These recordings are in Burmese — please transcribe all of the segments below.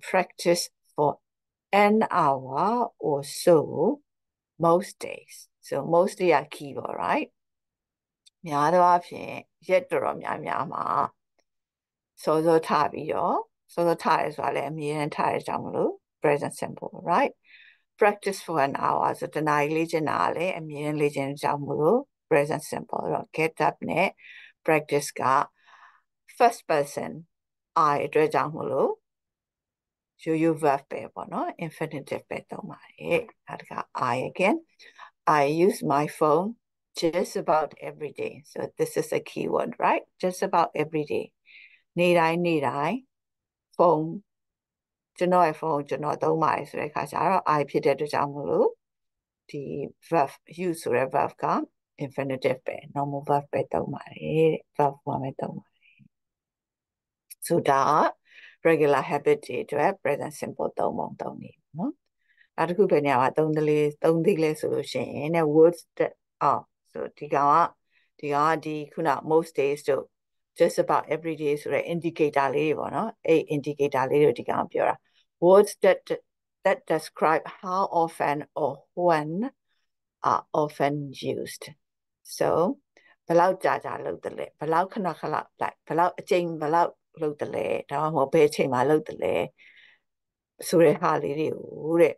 practice for an hour or so most days. So mostly are keyboard, right? များသောအားဖြင့်ရက်တော်တော်များများမှာစောစောထားပြီးတော့စောစောထားရဆိုတာလည်းအမြဲတမ်းထားရကြမလို့ present simple right practice for an hour ဆိုတနားလေးကျင်တာလည်းအမြဲတမ်းလေ့ကျင့်ကြမလို့ present simple တော့ get up နဲ့ practice က first person I အတွက်ကြောင့်မလို့ you you verb ပဲပေါ့နော် infinitive ပဲသုံးပါတယ်နောက်တစ်ခါ I again I use my phone just about every day so this is a keyword right just about every day နေ့တိုင်းနေ့တိုင်းဖုန်းကျွန်တော်ရဲ့ဖုန်းကျွန်တော်သုံးပါတယ်ဆိုတဲ့အခါကျတော့ I ဖြစ်တဲ့အတွက်ကြောင့်မလို့ဒီ verb use ဆိုတဲ့ verb က infinitive ပဲ normal verb ပဲသုံးပါတယ် verb form ပဲသုံးပါတယ်ဆိုတော့ regular habit တွေအတွက် present simple သုံးပုံသုံးနေနော်နောက်တစ်ခုပဲနေရာမှာသုံးသလေးသုံးသီးလဲဆိုလို့ရှိရင် words that အော်ဆိုဒီကောင်ကဒီကောင်ကဒီခုန most days တို့ just about every day ဆိုတဲ့ indicator လေးတွေပေါ့နော်အဲ့ indicator လေးတွေဒီကောင်ပြောတာ words that that describe how often or when are often used so ဘယ်လောက်ကြာကြာလုပ်တယ်လဲဘယ်လောက်ခဏခဏလိုက်ဘယ်လောက်အချိန်ဘယ်လောက် လုပ်တယ်လဲဒါမှမဟုတ်ဘယ်အချိန်မှာလုပ်တယ်လဲဆိုတဲ့ဟာလေးတွေကိုတဲ့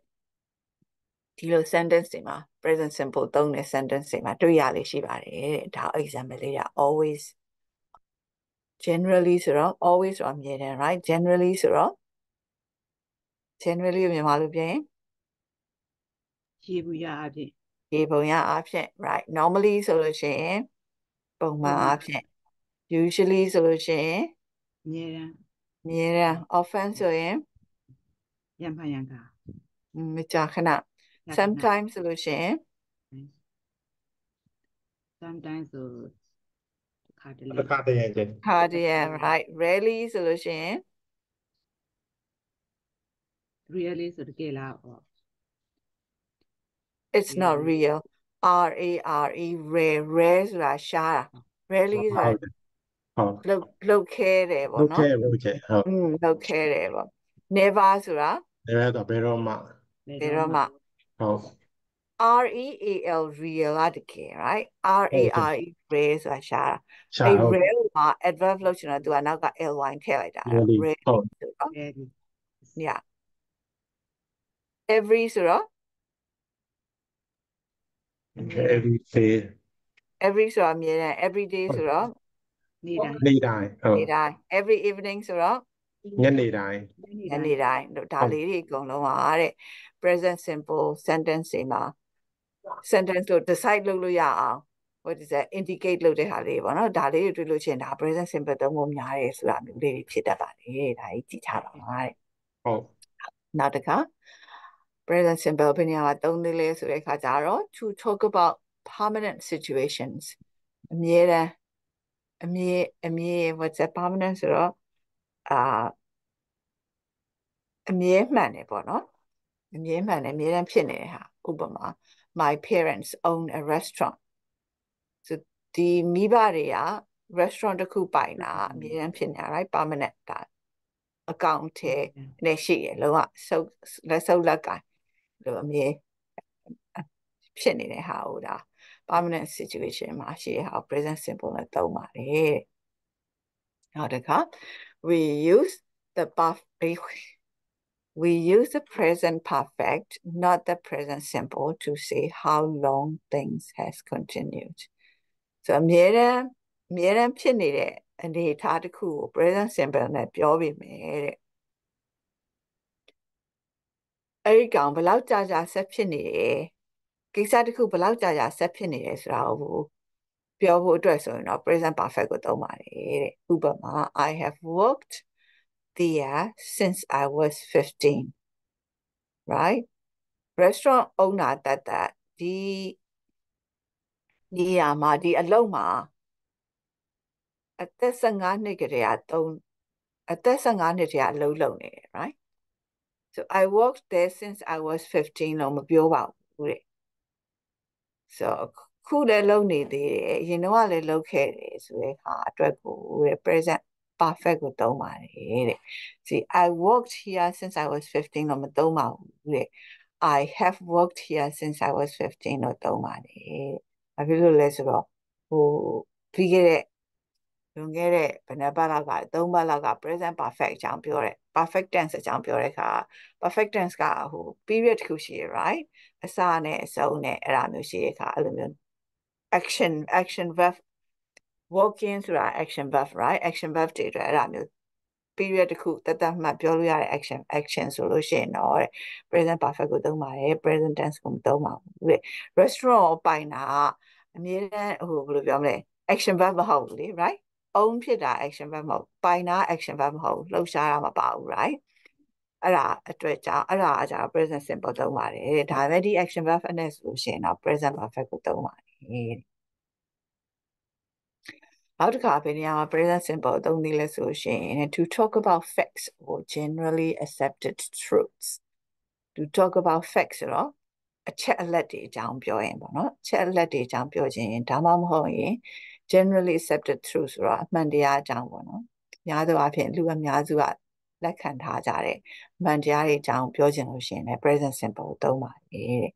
ဒီလို sentence တွေမှာ present simple သုံးတဲ့ sentence တွေမှာတွေ့ရလေးရှိပါတယ်တဲ့ဒါ example လေးက always generally ဆိုတော့ always ဆိုအမြဲတမ်း right generally ဆိုတော့ generally မြန်မာလိုပြောရင်ရေဘူးရအဖြစ်ရေပုံရအဖြစ် right normally ဆိုလို့ရှိရင်ပုံမှန်အဖြစ် usually ဆိုလို့ရှိရင် အမြဲတမ်းအမြဲတမ်း often ဆိုရင်ရံဖန်ရံကမကြာခဏ sometimes ဆိုလို့ရှိရင် sometimes ဆိုခါတလေခါတည်းရဲ့ခါတည်း right rarely ဆိုလို့ရှိရင် really ဆိုတကယ်လားဟော it's not real r a r e rare rare ဆိုတာရှားတာ rarely ဆိုတာ ဟုတ်လုတ်လုတ်ခဲတယ်ပေါ့နော်လုတ်ခဲလုတ်ခဲဟုတ်อืมလုတ်ခဲတယ်ပေါ့ never ဆိုတာ never တော့ဘယ်တော့မှဘယ်တော့မှဟုတ် R E A L real တကယ် right R A R E real ဆိုတာရှာတာအဲ real မှာ adverb လုပ်ချင်တော့သူကနောက်က ly ထည့်လိုက်တာ real ဆိုတော့ yeah every ဆိုတော့ every day every ဆိုတာအမြဲတမ်း every day ဆိုတော့ နေ့တိုင်းနေ့တိုင်းဟုတ်နေ့တိုင်း every evening ဆိုတော့ညနေတိုင်းညနေတိုင်းဒါလေးတွေအကုန်လုံးပါတဲ့ present simple sentence တွေမှာ sentence လို့ decide လုပ်လို့ရအောင် what is that indicate လုပ်တဲ့ဟာလေးပေါ့နော်ဒါလေးတွေတွေ့လို့ချင်းဒါ present simple သုံးဖို့များတယ်ဆိုတာမျိုးလေးတွေဖြစ်တတ်ပါတယ်ဒါကြီးကြည့်ထားပါမှာတဲ့ဟုတ်နောက်တစ်ခါ present simple ဘယ်နေရာမှာသုံးသေးလဲဆိုတဲ့အခါကျတော့ to talk about permanent situations အမြဲတမ်း အမြဲအမြဲ what's that permanent ဆိုတော့အာအမြဲမှန်တယ်ပေါ့နော်အမြဲမှန်တယ်အမြဲတမ်းဖြစ်နေတဲ့ဟာဥပမာ my parents own a restaurant so ဒီမိဘတွေက restaurant တစ်ခုပိုင်တာအမြဲတမ်းဖြစ်နေတာ right permanent ဒါအကောင့်ထဲနဲ့ရှိရလုံးဝစုပ်လက်စုပ်လက်ကလို့အမြဲဖြစ်နေတဲ့ဟာဟိုဒါ permanent situation မှာရှိရဟာ present simple နဲ့သုံးပါတယ်နောက်တစ်ခါ we use the buff we use the present perfect not the present simple to say how long things has continued so အမြဲတမ်းအမြဲတမ်းဖြစ်နေတဲ့အနေအထားတစ်ခုကို present simple နဲ့ပြောပြမယ်တဲ့အဲ့ဒီကောင်ဘယ်လောက်ကြာကြာဆက်ဖြစ်နေတယ် ကိစ္စတစ်ခုဘယ်လောက်ကြာကြာဆက်ဖြစ်နေတယ်ဆိုတာကိုပြောဖို့အတွက်ဆိုရင်တော့ present perfect ကိုသုံးပါတယ်တဲ့ဥပမာ I have worked there since I was 15 right restaurant owner တတ်တတ်ဒီနေရာမှာဒီအလုပ်မှာအသက်15နှစ်ကလေးက3အသက်15နှစ်တည်းကအလုပ်လုပ်နေတယ် right so I worked there since I was 15လို့မပြောပါဘူးတဲ့ so ခုလည်းလုပ်နေသေးတယ်အရင်တော့လည်းလုပ်ခဲ့တယ်ဆိုတဲ့အခါအတွက်ကို present perfect ကိုသုံးပါတယ်တဲ့ see I worked here since I was 15တော့မသုံးပါဘူးတဲ့ I have worked here since I was 15တော့သုံးပါတယ်။ဘာဖြစ်လို့လဲဆိုတော့ဟိုပြီးခဲ့တဲ့လွန်ခဲ့တဲ့ဘယ်နှပတ်လောက်က3ပတ်လောက်က present perfect အကြောင်းပြောတယ် perfect tense အကြောင်းပြောတဲ့အခါ perfect tense ကဟို period တစ်ခုရှိရ right အစနဲ့အဆုံးနဲ့အဲ့ဒါမျိုးရှိတဲ့အခါအဲ့လိုမျိုး action action verb working ဆိုတာ action verb right action verb တွေအတွက်အဲ့ဒါမျိုး period တစ်ခုတသက်မှတ်ပြောလို့ရတဲ့ action action ဆိုလို့ရှိရင်တော့တဲ့ present perfect ကိုသုံးပါတယ် present tense ကိုမသုံးပါဘူးတဲ့ restaurant ကိုပိုင်တာအမြဲတမ်းဟိုဘယ်လိုပြောမလဲ action verb မဟုတ်ဘူးလေ right own ဖြစ်တာ action verb မဟုတ်ပိုင်တာ action verb မဟုတ်လှုပ်ရှားတာမပါဘူး right အဲ့ဒါအတွက်ကြောင့်အဲ့ဒါအကြောင်း present simple သုံးပါတယ်ဒါပဲဒီ action verb နဲ့ဆိုလို့ရှိရင်တော့ present perfect ကိုသုံးပါတယ်နောက်တစ်ခါဘယ်နေရာမှာ present simple သုံးနည်းလဲဆိုရှင် to talk about facts or generally accepted truths to talk about facts ဆိုတော့အချက်အလက်တွေအကြောင်းပြောရင်ပေါ့နော်အချက်အလက်တွေအကြောင်းပြောခြင်းဒါမှမဟုတ်ရင် generally accepted truth ဆိုတော့အမှန်တရားအကြောင်းပေါ့နော်များသောအားဖြင့်လူအများစုက လက်ခံထားကြတဲ့အမှန်တရားတွေအကြောင်းပြောခြင်းလို့ရှိရင်လည်း present simple ကိုသုံးပါတယ်တဲ့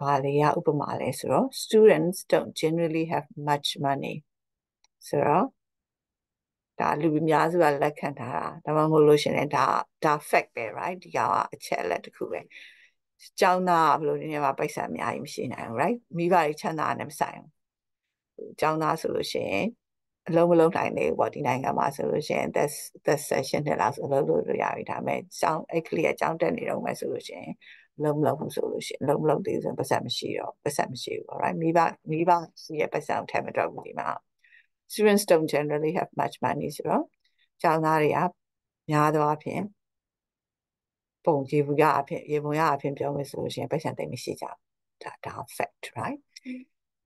ဘာလေးရဥပမာလဲဆိုတော့ students don't generally have much money ဆိုတော့ဒါလူအများစုကလက်ခံထားတာဒါမှမဟုတ်လို့ရှင်လည်းဒါဒါ fact ပဲ right ဒီကောင်ကအချက်အလက်တစ်ခုပဲကျောင်းသားဘယ်လိုနည်းမှာပိုက်ဆံအများကြီးမရှိနိုင်ဘူး right မိဘတွေချမ်းသာတယ်မဆိုင်ဘူးကျောင်းသားဆိုလို့ရှိရင် အလုံးမလုံးနိုင်သေးဘူးပေါ့ဒီနိုင်ငံမှာဆိုလို့ရှိရင် that that session နဲ့လားဆိုလို့လို့ရပြီဒါပေမဲ့ကျောင်းအဲ့ကလေးကကျောင်းတက်နေတော့မယ်ဆိုလို့ရှိရင်လုံးမလုံးဘူးဆိုလို့ရှိရင်လုံးမလုံးသေးဘူးဆိုရင်ပတ်စံမရှိတော့ပတ်စံမရှိဘူး right မိဘမိဘစီရဲ့ပတ်စံကိုထည့်မတော့ဘူးဒီမှာ students don't generally have much money ဆိုတော့ကျောင်းသားတွေကများသောအားဖြင့်ပုံကြည့်ဘူးရအဖြစ်ရေပုံရအဖြစ်ပြောမယ်ဆိုလို့ရှိရင်ပတ်စံသိမရှိကြဘူးဒါဒါ fact right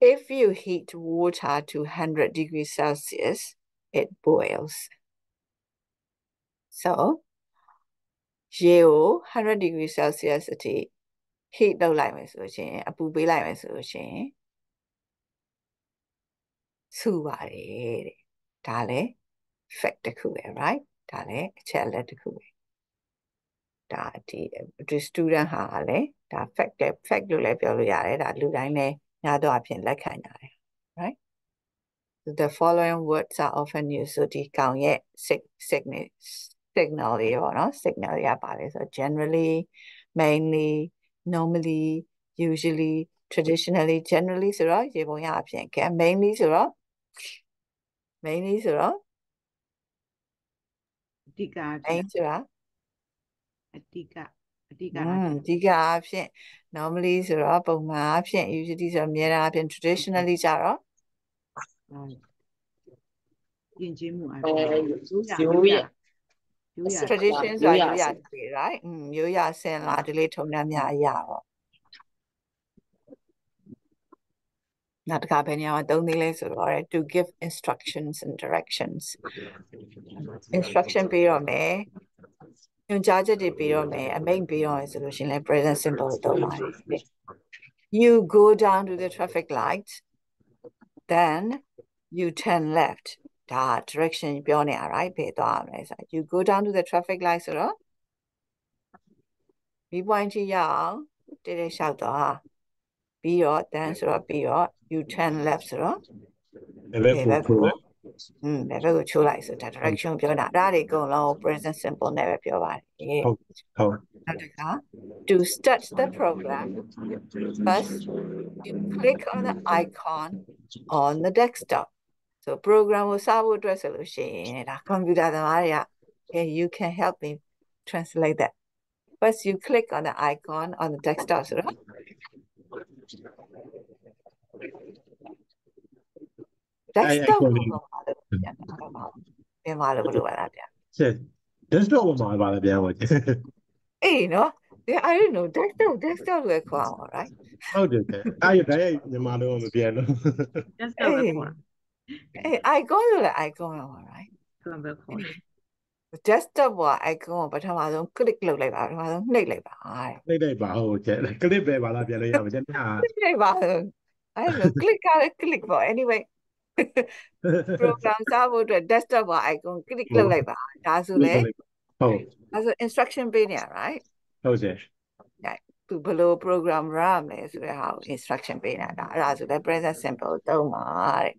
if you heat water to 100 degrees celsius it boils so ရေကို100 degrees celsius အထိ heat လုပ်လိုက်မယ်ဆိုရှင်အပူပေးလိုက်မယ်ဆိုရှင်ဆူပါတယ်တဲ့ဒါလည်း fact တစ်ခုပဲ right ဒါလည်းအချက်အလက်တစ်ခုပဲဒါဒီဒီ student ဟာလည်းဒါ fact တဲ့ fact လို့လည်းပြောလို့ရတယ်ဒါလူတိုင်းလည်း ညာတော့အဖြစ်လက်ခံကြတယ် right so the following words are often used ဆိုဒီကောင်ရဲ့ signal signal တွေပေါ့နော် signal တွေကပါတယ်ဆို generally mainly normally usually traditionally generally ဆိုတော့ရေပုံရအဖြစ်က mainly ဆိုတော့ mainly ဆိုတော့ အဓိက main ဆိုတာ အဓိက အဓိကအဓိကအဖြစ် normally ဆိုတော့ပုံမှန်အဖြစ် usually ဆိုတော့အများအားဖြင့် traditionally ကြတော့ယဉ်ကျေးမှုအဖြစ်ရိုးရ tradition ဆိုရိုးရတွေ right อืมရိုးရဆင်လာဒီလေးထုံနှံများအရာတော့နောက်တစ်ခါဘယ်နေရာမှာသုံးသေးလဲဆိုတော့ to give instructions and directions instruction ပေးရမယ် ညွှန်ကြားချက်တွေပေးတော့မယ်အမိန့်ပေးတော့မယ်ဆိုလို့ရှိရင်လည်း present simple ကိုသုံးပါတယ်တဲ့ you go down to the traffic light then you turn left ဒါ direction ပြောနေတာ right ဘယ်သွားရမလဲဆိုတော့ you go down to the traffic light ဆိုတော့ B point ကြီးရအောင်တိတိလျှောက်သွားပြီးတော့ then ဆိုတော့ပြီးတော့ you turn left ဆိုတော့ level ဘယ်ဘက် 4 ကို อืมဘယ်ဘက်ကိုချိုးလိုက်ဆိုဒါ direction ပြောတာဒါတွေအကုန်လုံး present simple နဲ့ပဲပြောပါတယ် ဟုတ်ဟုတ် နောက်တစ်ခါ to start the program first you click on the icon on the desktop so program ကိုစဖို့အတွက်ဆိုလို့ရှိရင်ဒါ computer သမားတွေက okay you can help me translate that first you click on the icon on the desktop ဆိုတော့ desktop ကိုဘာလို့ ပြန်တာလဲပြန်ပါလို့ဘယ်လိုပါလဲပြန် ဆက် desktop ပေါ်မှာပါလားပြန်ဝင် အေးနော် Yeah, I don't know desktop desktop ကိုခေါ်အောင် right ဟုတ်တယ်ကဲအဲ့ရတိုင်းမြန်မာလိုမပြန်လို့ just တော့ပဲခေါ် အေး icon ဆိုလဲ icon ရော right တာပဲခေါ် desktop က icon ကိုပထမဆုံး click လုပ်လိုက်ပါပထမဆုံးနှိပ်လိုက်ပါတဲ့ နှိမ့်လိုက်ပါဟုတ်ကဲ clip ပဲပါလားပြန်လို့ရမှာကျန်တာ နှိပ်လိုက်ပါအဲ့လို click ကလည်း click ပေါ့ anyway program စဖို့အတွက် desktop ပေါ် icon click လုပ်လိုက်ပါဒါဆိုလေ ဟုတ် ဒါဆို instruction ပေးနေရ right ဟုတ်တယ် သူဘယ်လို program run မလဲဆိုတဲ့ဟာကို instruction ပေးနေတာအဲ့ဒါဆိုလဲ present simple သုံးပါတဲ့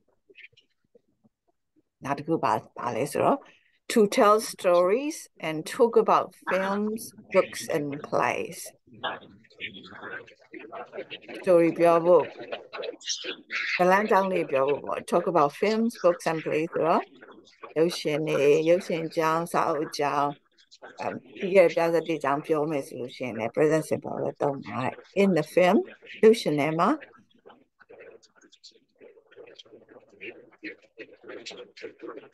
နောက်တစ်ခုပါပါလဲဆိုတော့ to tell stories and talk about films books and plays story ပြောဖို့ဗလန်ကြောင်းလေးပြောဖို့ပေါ့ talk about films books and plays ဆိုတော့ရုပ်ရှင်တွေရုပ်ရှင်ကြောင်းစာအုပ်ကြောင်းအပြီးခဲ့တဲ့ပြဿနာကြောင်းပြောမယ်ဆိုလို့ရှိရင်လည်း present simple ပဲသုံးပါတဲ့ in the film ရုပ်ရှင်ထဲမှာ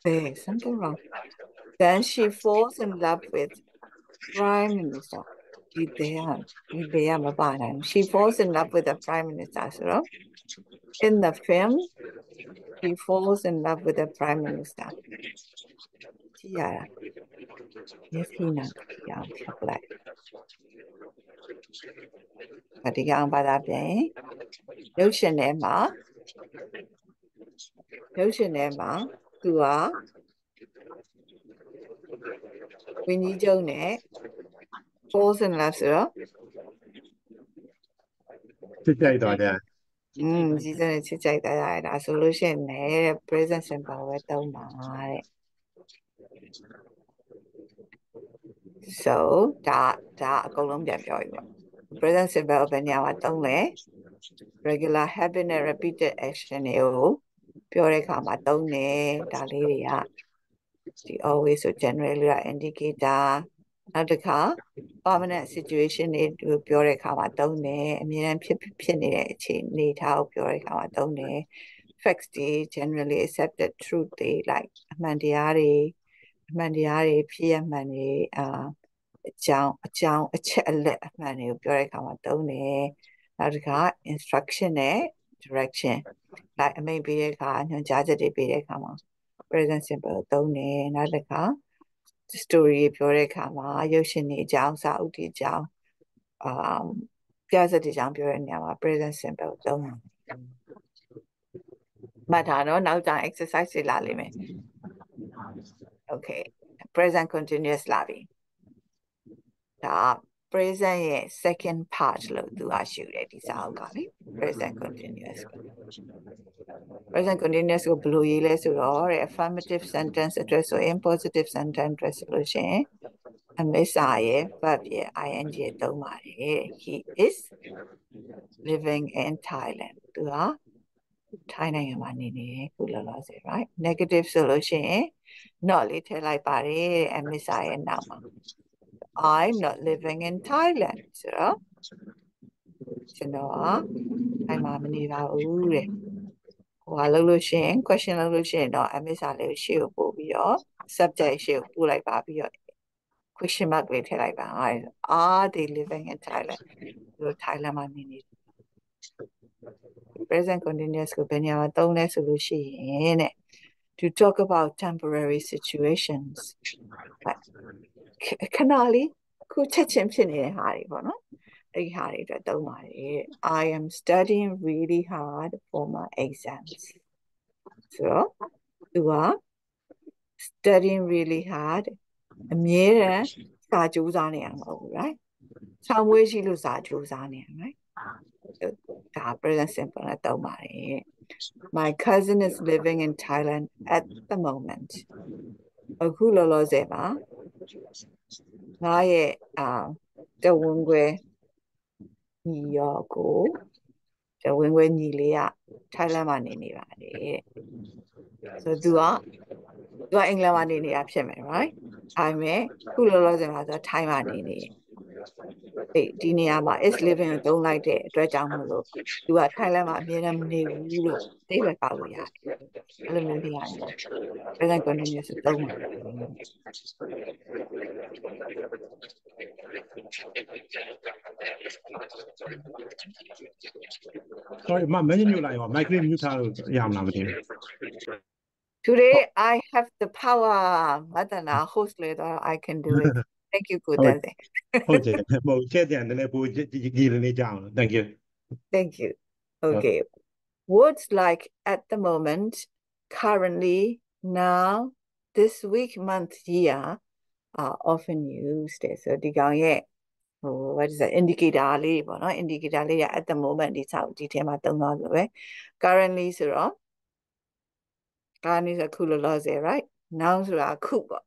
There's something wrong. Then she falls in love with Prime Minister. Di there, di there mà bà này. She falls in love with the Prime Minister. So, in the film, she falls in love with the Prime Minister. Chị à, yes, he not young black. Và đi ăn bà đã bé. Nếu xin em mà, nếu xin em mà, သူကဝင်းကြီးကျုံနဲ့ falls in love ဆိုတော့ချစ်ကြိုက်တော့တယ်อืมကြီးစံနဲ့ချစ်ကြိုက်တာရတာဆိုလို့ရှိရင်လည်း present simple ပဲသုံးပါတဲ့ so ဒါဒါအကုန်လုံးပြန်ပြောပြီပေါ့ present simple ဘယ်နေရာမှာသုံးလဲ regular habit နဲ့ repeated action တွေကိုပြောတဲ့အခါမှာသုံးတယ်ဒါလေးတွေကဒီ always ဆို generally က indicator နောက်တစ်ခါ permanent situation တွေပြောတဲ့အခါမှာသုံးတယ်အမြဲတမ်းဖြစ်ဖြစ်နေတဲ့အခြေအနေထားကိုပြောတဲ့အခါမှာသုံးတယ် facts တွေ generally accepted truth တွေ like အမှန်တရားတွေအမှန်တရားတွေဖြစ်ရမှန်တွေအာအကြောင်းအကြောင်းအချက်အလက်အမှန်တွေကိုပြောတဲ့အခါမှာသုံးတယ်နောက်တစ်ခါ instruction နဲ့ direction like အမိန့်ပေးတဲ့အခါညွှန်ကြားချက်တွေပေးတဲ့အခါမှာ present simple သုံးတယ်နောက်တစ်ခါ story ပြောတဲ့အခါမှာရုပ်ရှင်တွေအကြောင်းစာအုပ်တွေအကြောင်းအာပြဆက်တွေအကြောင်းပြောတဲ့နေရာမှာ present simple သုံးတယ်မှတ်ထားတော့နောက်ကျ exercise တွေလာလိမ့်မယ် okay present continuous လာပြီဒါ present ရဲ့ second part လို့သူကရှုတယ်ဒီစာအုပ်ကလေ present continuous present continuous ကိုဘယ်လိုရေးလဲဆိုတော့တဲ့ affirmative sentence အတွက်ဆိုရင် positive sentence အတွက်ဆိုလို့ရှိရင်အမစ္စာရဲ့ verb ရဲ့ ing ရဲ့သုံးပါတယ် he is living in Thailand သူကထိုင်းနိုင်ငံမှာနေနေတယ်ခုလောလောဆယ် right negative ဆိုလို့ရှိရင် not လေးထည့်လိုက်ပါတယ်တဲ့အမစ္စာရဲ့နောက်မှာ I'm not living in Thailand ဆိုတော့ကျွန်တော်ကအဲ့မှာမနေပါဘူးတဲ့ဟိုဟာလုပ်လို့ရှိရင် question လုပ်လို့ရှိရင်တော့အမစ္စာလေးကိုရှေ့ကိုပို့ပြီးတော့ subject ရှေ့ကိုပို့လိုက်ပါပြီးတော့ question mark လေးထည့်လိုက်ပါ are they living in Thailand သူတို့ Thailand မှာနေနေ present continuous ကိုဘယ်နေရာမှာသုံးလဲဆိုလို့ရှိရင်တဲ့ to talk about temporary situations ခဏလေးခုချက်ချင်းဖြစ်နေတဲ့ဟာတွေပေါ့နော်အဲ့ဒီဟာတွေအတွက်သုံးပါတယ် I am studying really hard for my exams ဆိုတော့သူက studying really hard အမြဲတမ်းစာကြိုးစားနေရမှာမဟုတ်ဘူး right ဆောင်းဝေးရှိလို့စာကြိုးစားနေရ right ဒါ present simple နဲ့သုံးပါတယ် My cousin is living in Thailand at the moment အခုလောလောဆယ်မှာငါရဲ့အာတဝင်ခွဲညီရောကိုတဝင်ခွဲညီလေးကထိုင်းလန်မှာနေနေပါတယ်ဆိုသူကသူကအင်္ဂလန်မှာနေနေတာဖြစ်မယ် right အဲ့မဲ့ခုလောလောဆယ်မှာဆိုထိုင်းမှာနေနေအေး ဒီနေရာမှာ is living ကိုသုံးလိုက်တဲ့အတွက်ကြောင့်မလို့သူကထိုင်းလန်မှာအမြဲတမ်းမနေဘူးလို့သိပဲကောက်လို့ရတယ်အဲ့လိုမျိုးနေရတယ် present continuous သုံးပါတယ် sorry မမင်းညို့လိုက်ရော mic လေး mute ထားလို့ရမလားမသိဘူး Today I have the power. Madana host later I can do it. Thank you, good Okay. day. ဟုတ်တယ်မဟုတ်ချက်တယ်နည်းနည်းပိုကြီးနေကြအောင် thank you Thank you. Okay. Words like at the moment, currently now this week month year are often used တဲ့ဆိုတော့ဒီကောင်ရဲ့ဟို what is that indicator လေးပေါ့နော် indicator လေးက at the moment ဒီစာဒီထဲမှာသုံးသွားလို့ပဲ currently ဆိုတော့ currently ဆိုအခုလောလောဆယ် right now ဆိုတာအခုပေါ့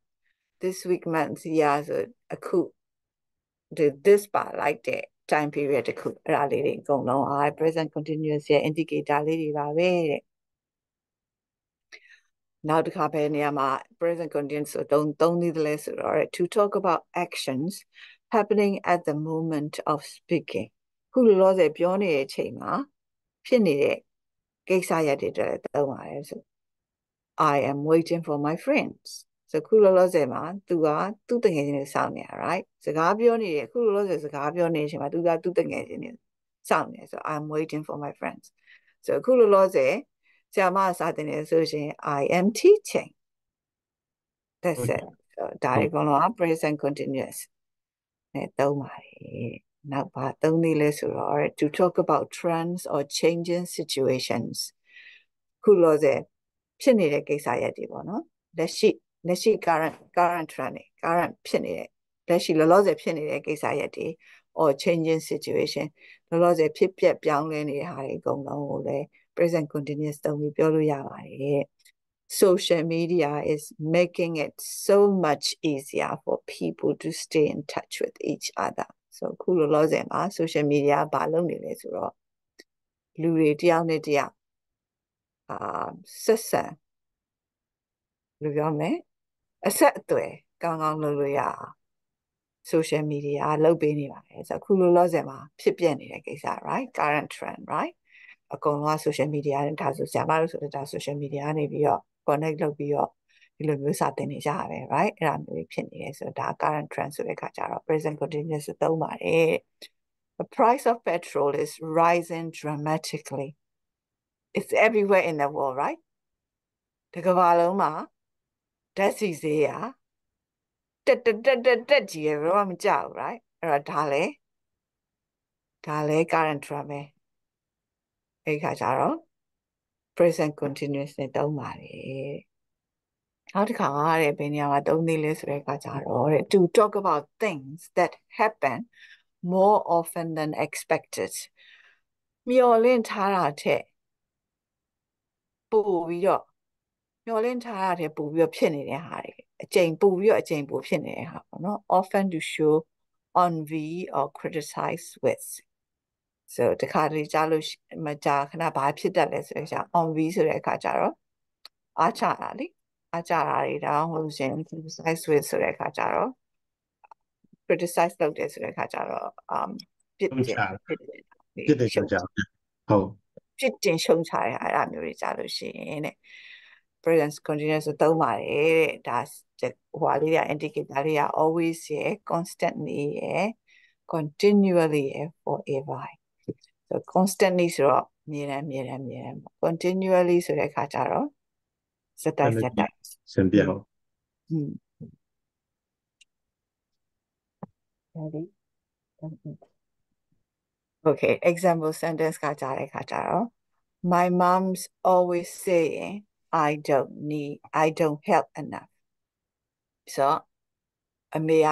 this week month year ဆို အခု the this ပါလိုက်တဲ့ time period တခုအဲ့ဒါလေးတွေအကုန်လုံးအာ present continuous ရဲ့ indicator လေးတွေပါပဲတဲ့နောက်တစ်ခါပဲနေရာမှာ present continuous ဆိုသုံးသုံးနည်းတယ်လဲဆိုတော့ to talk about actions happening at the moment of speaking ခုလောလောဆယ်ပြောနေတဲ့အချိန်မှာဖြစ်နေတဲ့ကိစ္စရပ်တွေတွေသုံးပါတယ်ဆို I am waiting for my friends ဆိုခုလောလောဆယ်မှာသူကသူ့တငယ်ချင်းတွေစောင့်နေတာ right စကားပြောနေတယ်ခုလောလောဆယ်စကားပြောနေတဲ့အချိန်မှာသူကသူ့တငယ်ချင်းတွေစောင့်နေဆို I'm waiting for my friends ဆိုခုလောလောဆယ်ဆရာမစာတင်နေဆိုရှင် I am teaching that's it ဒါတွေကတော့ present continuous နဲ့သုံးပါတယ်နောက်ပါသုံးနည်းလဲဆိုတော့ to talk about trends or changing situations ခုလောဆယ်ဖြစ်နေတဲ့ကိစ္စရပ်တွေပေါ့နော်လက်ရှိ လက်ရှိ current current trend တွေ current ဖြစ်နေတဲ့လက်ရှိလောလောဆယ်ဖြစ်နေတဲ့ကိစ္စရပ်တွေ or changing situation လောလောဆယ်ဖြစ်ပျက်ပြောင်းလဲနေတဲ့ဟာတွေအကုန်လုံးကိုလည်း present continuous သုံးပြီးပြောလို့ရပါတယ် social media is making it so much easier for people to stay in touch with each other so ခုလောလောဆယ်မှာ social media ဘာလုပ်နေလဲဆိုတော့လူတွေတယောက်နဲ့တယောက်အာဆက်ဆံလူပြောမယ် အဆက်အသွယ်ကောင်းကောင်းလုပ်လို့ရအောင် social media လုပ်ပေးနေပါတယ်ဆိုတော့ခုလောလောဆယ်မှာဖြစ်ပျက်နေတဲ့ကိစ္စ right current trend right အကုန်လုံး social media နဲ့ဒါဆိုဆရာမတို့ဆိုတော့ဒါ social media နေပြီးတော့ connect လုပ်ပြီးတော့ဒီလိုမျိုးစာသင်နေကြရတယ် right အဲ့ဒါမျိုးဖြစ်နေတယ်ဆိုတော့ဒါ current trend ဆိုတဲ့အခါကျတော့ present continuous သုံးပါတယ် The price of petrol is rising dramatically. It's everywhere in the world, right? ဒီကမ္ဘာလုံးမှာ ဓာတ်ဆီဈေးကတက်တက်တက်တက်တက်ကြီးရတော့မကြောက် right အဲ့တော့ဒါလေဒါလေ current trend ပဲအဲ့ခါကျတော့ present continuous နဲ့သုံးပါတယ်နောက်တစ်ခါတဲ့ဘယ်နေရာမှာသုံးသေးလဲဆိုတဲ့အခါကျတော့တဲ့ to talk about things that happen more often than expected မျော်လင့်ထားတာထက်ပိုပြီးတော့ မျော်လင့်ထားတာထက်ပိုပြီးတော့ဖြစ်နေတဲ့ဟာတွေအကျိန်ပိုပြီးတော့အကျိန်ပိုဖြစ်နေတဲ့ဟာပေါ့နော် often to show envy or criticize with so တခါတလေကြားလို့မကြာခဏဘာဖြစ်တတ်လဲဆိုတော့ envy ဆိုတဲ့အခါကျတော့အားချတာလေအားချတာတွေတောင်ဟိုရှင် criticize with ဆိုတဲ့အခါကျတော့ criticize လုပ်တယ်ဆိုတဲ့အခါကျတော့ um ပြစ်တင်ပြစ်တင်ဖြစ်တယ်ရှုံးကြဟုတ်ပြစ်တင်ရှုံချရအဲ့ဒါမျိုးတွေကြားလို့ရှိရင်တဲ့ present continuous ဆိုသုံးပါတယ်တဲ့ဒါဟိုဟာလေးက indicator လေးက always ရယ် constantly ရယ် continually ရယ် forever so constantly ဆိုတော့အမြဲတမ်းအမြဲတမ်းအမြဲတမ်း continually ဆိုတဲ့အခါကျတော့စက်တိုက်စက်တိုက် စံပြောင်း อืม ready okay example sentence ကကြားတဲ့အခါကျတော့ my mom's always saying I don't need I don't help enough so အမေက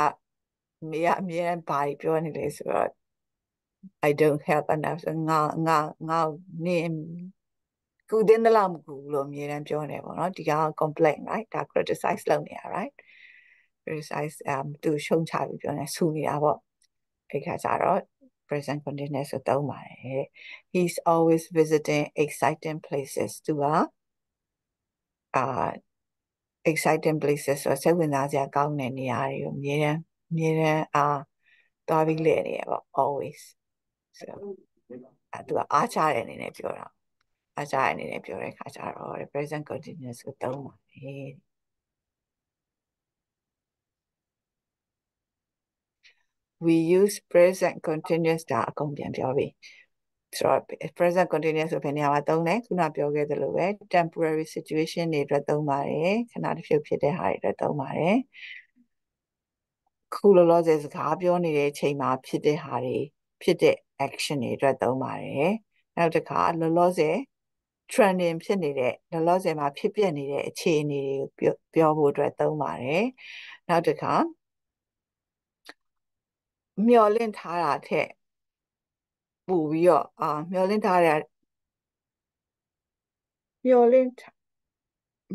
အမေကအမြဲတမ်းဘာပြောနေလဲဆိုတော့ I don't help enough ဆိုငါငါငါနင်းကူတင်တယ်လားမကူလို့အမြဲတမ်းပြောနေပေါ့နော်ဒီက complain right ဒါ criticize လုပ်နေတာ right criticize um သူရှုံချပြီးပြောနေဆူနေတာပေါ့အဲ့ခါကျတော့ present continuous ဆိုသုံးပါတယ် he's always visiting exciting places သူက အာ exciting places ဆိုစိတ်ဝင်စားစရာကောင်းတဲ့နေရာတွေကိုအမြဲတမ်းအမြဲတမ်းအာသွားပြီးလေ့နေရပေါ့ always ဆိုအဲသူကအားချတဲ့အနေနဲ့ပြောတာအားချတဲ့အနေနဲ့ပြောတဲ့ခါကျတော့ present continuous ကိုသုံးပါတယ် we use present continuous ဒါအကုန်ပြန်ပြောပြီ ဆိုတော့ present continuous ဆိုဘယ်နေရာမှာသုံးလဲခုနပြောခဲ့သလိုပဲ temporary situation တွေအတွက်သုံးပါတယ်ခဏတစ်ဖြုတ်ဖြစ်တဲ့ဟာတွေအတွက်သုံးပါတယ်ခုလောလောဆယ်စကားပြောနေတဲ့အချိန်မှာဖြစ်တဲ့ဟာတွေဖြစ်တဲ့ action တွေအတွက်သုံးပါတယ်နောက်တစ်ခါလောလောဆယ် trending ဖြစ်နေတဲ့လောလောဆယ်မှာဖြစ်ပျက်နေတဲ့အခြေအနေတွေကိုပြောဖို့အတွက်သုံးပါတယ်နောက်တစ်ခါမျောလင့်ထားတာထက် ပို့ပြီးတော့အာမျောလင့်ထားတဲ့မျောလင့်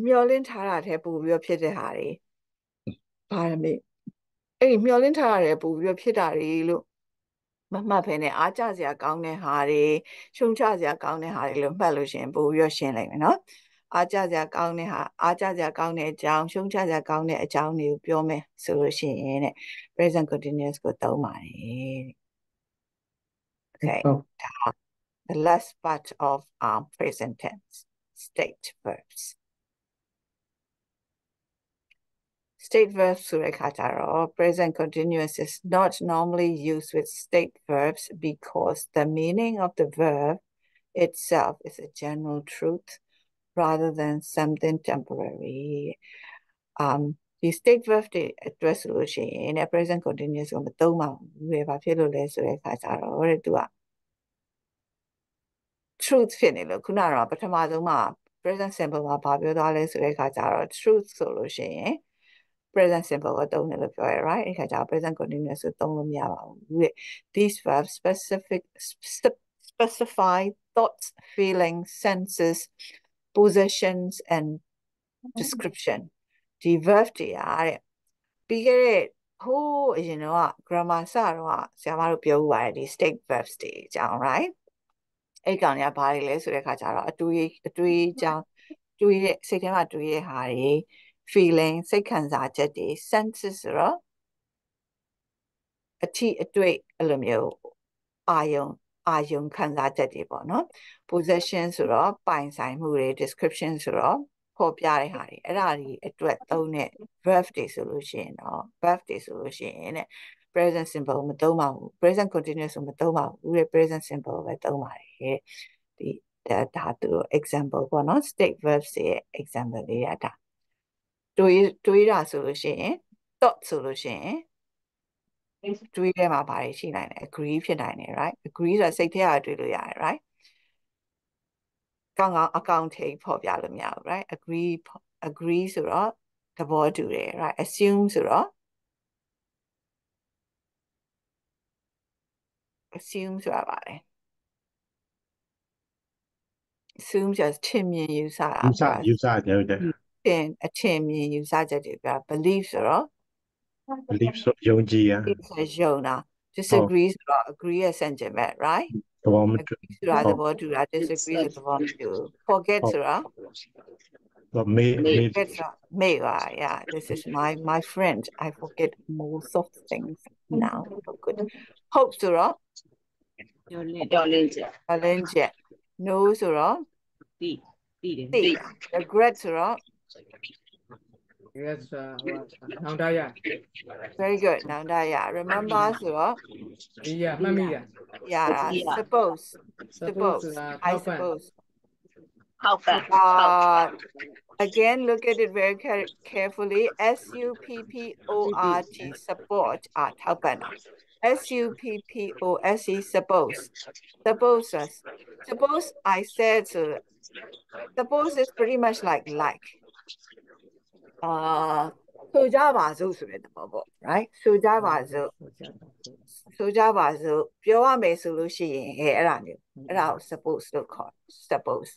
မျောလင့်ထားတာထက်ပို့ပြီးတော့ဖြစ်တဲ့ဟာတွေဘာလဲမေအဲ့ဒီမျောလင့်ထားတာတွေပို့ပြီးတော့ဖြစ်တာတွေလို့မမှတ်ဖ ೇನೆ အားကြစရာကောင်းတဲ့ဟာတွေရှုံချစရာကောင်းတဲ့ဟာတွေလို့မှတ်လို့ရှင်ပို့ပြီးတော့ရှင်းလိုက်မယ်နော်အားကြစရာကောင်းတဲ့ဟာအားကြစရာကောင်းတဲ့အကြောင်းရှုံချစရာကောင်းတဲ့အကြောင်းတွေကိုပြောမယ်ဆိုလို့ရှိရင်တဲ့ present continuous ကိုသုံးပါတယ် Okay. Oh. Uh, the last part of um, present tense, state verbs. State verbs, surekataro, present continuous is not normally used with state verbs because the meaning of the verb itself is a general truth rather than something temporary. Um, ဒီ state verb တွေအတွက်ဆိုလို့ရှိရင် present continuous ကိုမသုံးပါဘူးလေဘာဖြစ်လို့လဲဆိုတဲ့အခါကျတော့တဲ့သူက truth ဖြစ်နေလို့ခုနကတော့ပထမဆုံးမှာ present simple မှာဘာပြောသွားလဲဆိုတဲ့အခါကျတော့ truth ဆိုလို့ရှိရင် present simple ကိုသုံးတယ်လို့ပြောရ right အဲ့ခါကျတော့ present continuous ကိုသုံးလို့မရပါဘူးတဲ့ these verbs specific specify thoughts feelings senses possessions and description ဒီ verb တွေအားတဲ့ပြီးခဲ့တဲ့ဟိုးအရင်တော့ grammar စတော့ဆရာမတို့ပြောဥပါတယ်ဒီ state verbs တွေအကြောင်း right အဲ့ကောင်တွေကဘာတွေလဲဆိုတဲ့အခါကျတော့အတွေးအတွေးအကြောင်းတွေးတဲ့စိတ်ထဲမှာတွေးတဲ့ဟာတွေ feeling စိတ်ခံစားချက်တွေ senses ဆိုတော့အထီအတွေ့အဲ့လိုမျိုးအာယုံအာယုံခံစားချက်တွေပေါ့နော် possession ဆိုတော့ပိုင်ဆိုင်မှုတွေ description ဆိုတော့ ဖော်ပြတဲ့ဟာတွေအဲ့ဒါတွေအတွက်သုံးတဲ့ verb တွေဆိုလို့ရှိရင်တော့ verb တွေဆိုလို့ရှိရင်တဲ့ present simple မသုံးပါဘူး present continuous မသုံးပါဘူးတဲ့ present simple ပဲသုံးပါတယ်ဒီဒါသူတို့ example ပေါ့နော် state verbs ရဲ့ example လေးရတာတွေးတွေးတာဆိုလို့ရှိရင် thought ဆိုလို့ရှိရင်တွေးထဲမှာဘာတွေရှိနိုင်လဲ agree ဖြစ်နိုင်တယ် right agree ဆိုတာစိတ်ထဲကတွေးလို့ရတယ် right ကောင်းကောင်းအကောင့်ထိဖော်ပြလို့မရဘူး right agree agree ဆိုတော့သဘောတူတယ် right assume ဆိုတော့ assume ဆိုတာပါလေ assume just ထင်မြင်ယူဆတာယူဆယူဆတယ်ဟုတ်တယ်ထင်အထင်မြင်ယူဆချက်တွေပြ believe ဆိုတော့ belief ဆိုယုံကြည်ရ believe ဆိုယုံတာ disagree ဆိုတော့ agree ရဲ့ sentiment right The one to, Sura, the word to Rajesh disagree. with the one to forget oh. Sura. But may, may, may, yeah, this is my my friend. I forget most of things now. Oh, Good. Hope Sura. Challenge. No Sura. Regret Sura. yes ဟိုနောင်တရ very good နောင်တရ remember ဆိုတော့ ဒီရမှတ်မိရ ရတာ suppose suppose suppose ဆိုတာ i ထောက်ပံ့ suppose ဟောက်ကန်ဟောက်ကန် uh again look at it very care- carefully s u p p o r t support อ่ะထောက်ပံ့တာ s u p p o s e suppose suppose is- suppose i said so suppose is pretty much like like Uh ဆိုကြပါစို့ဆိုတဲ့သဘောပေါ့ right ဆိုကြပါစို့ဆိုကြပါစို့ပြောရမယ်ဆိုလို့ရှိရင်အဲအဲ့ဒါမျိုးအဲ့ဒါကို suppose လို့ခေါ် suppose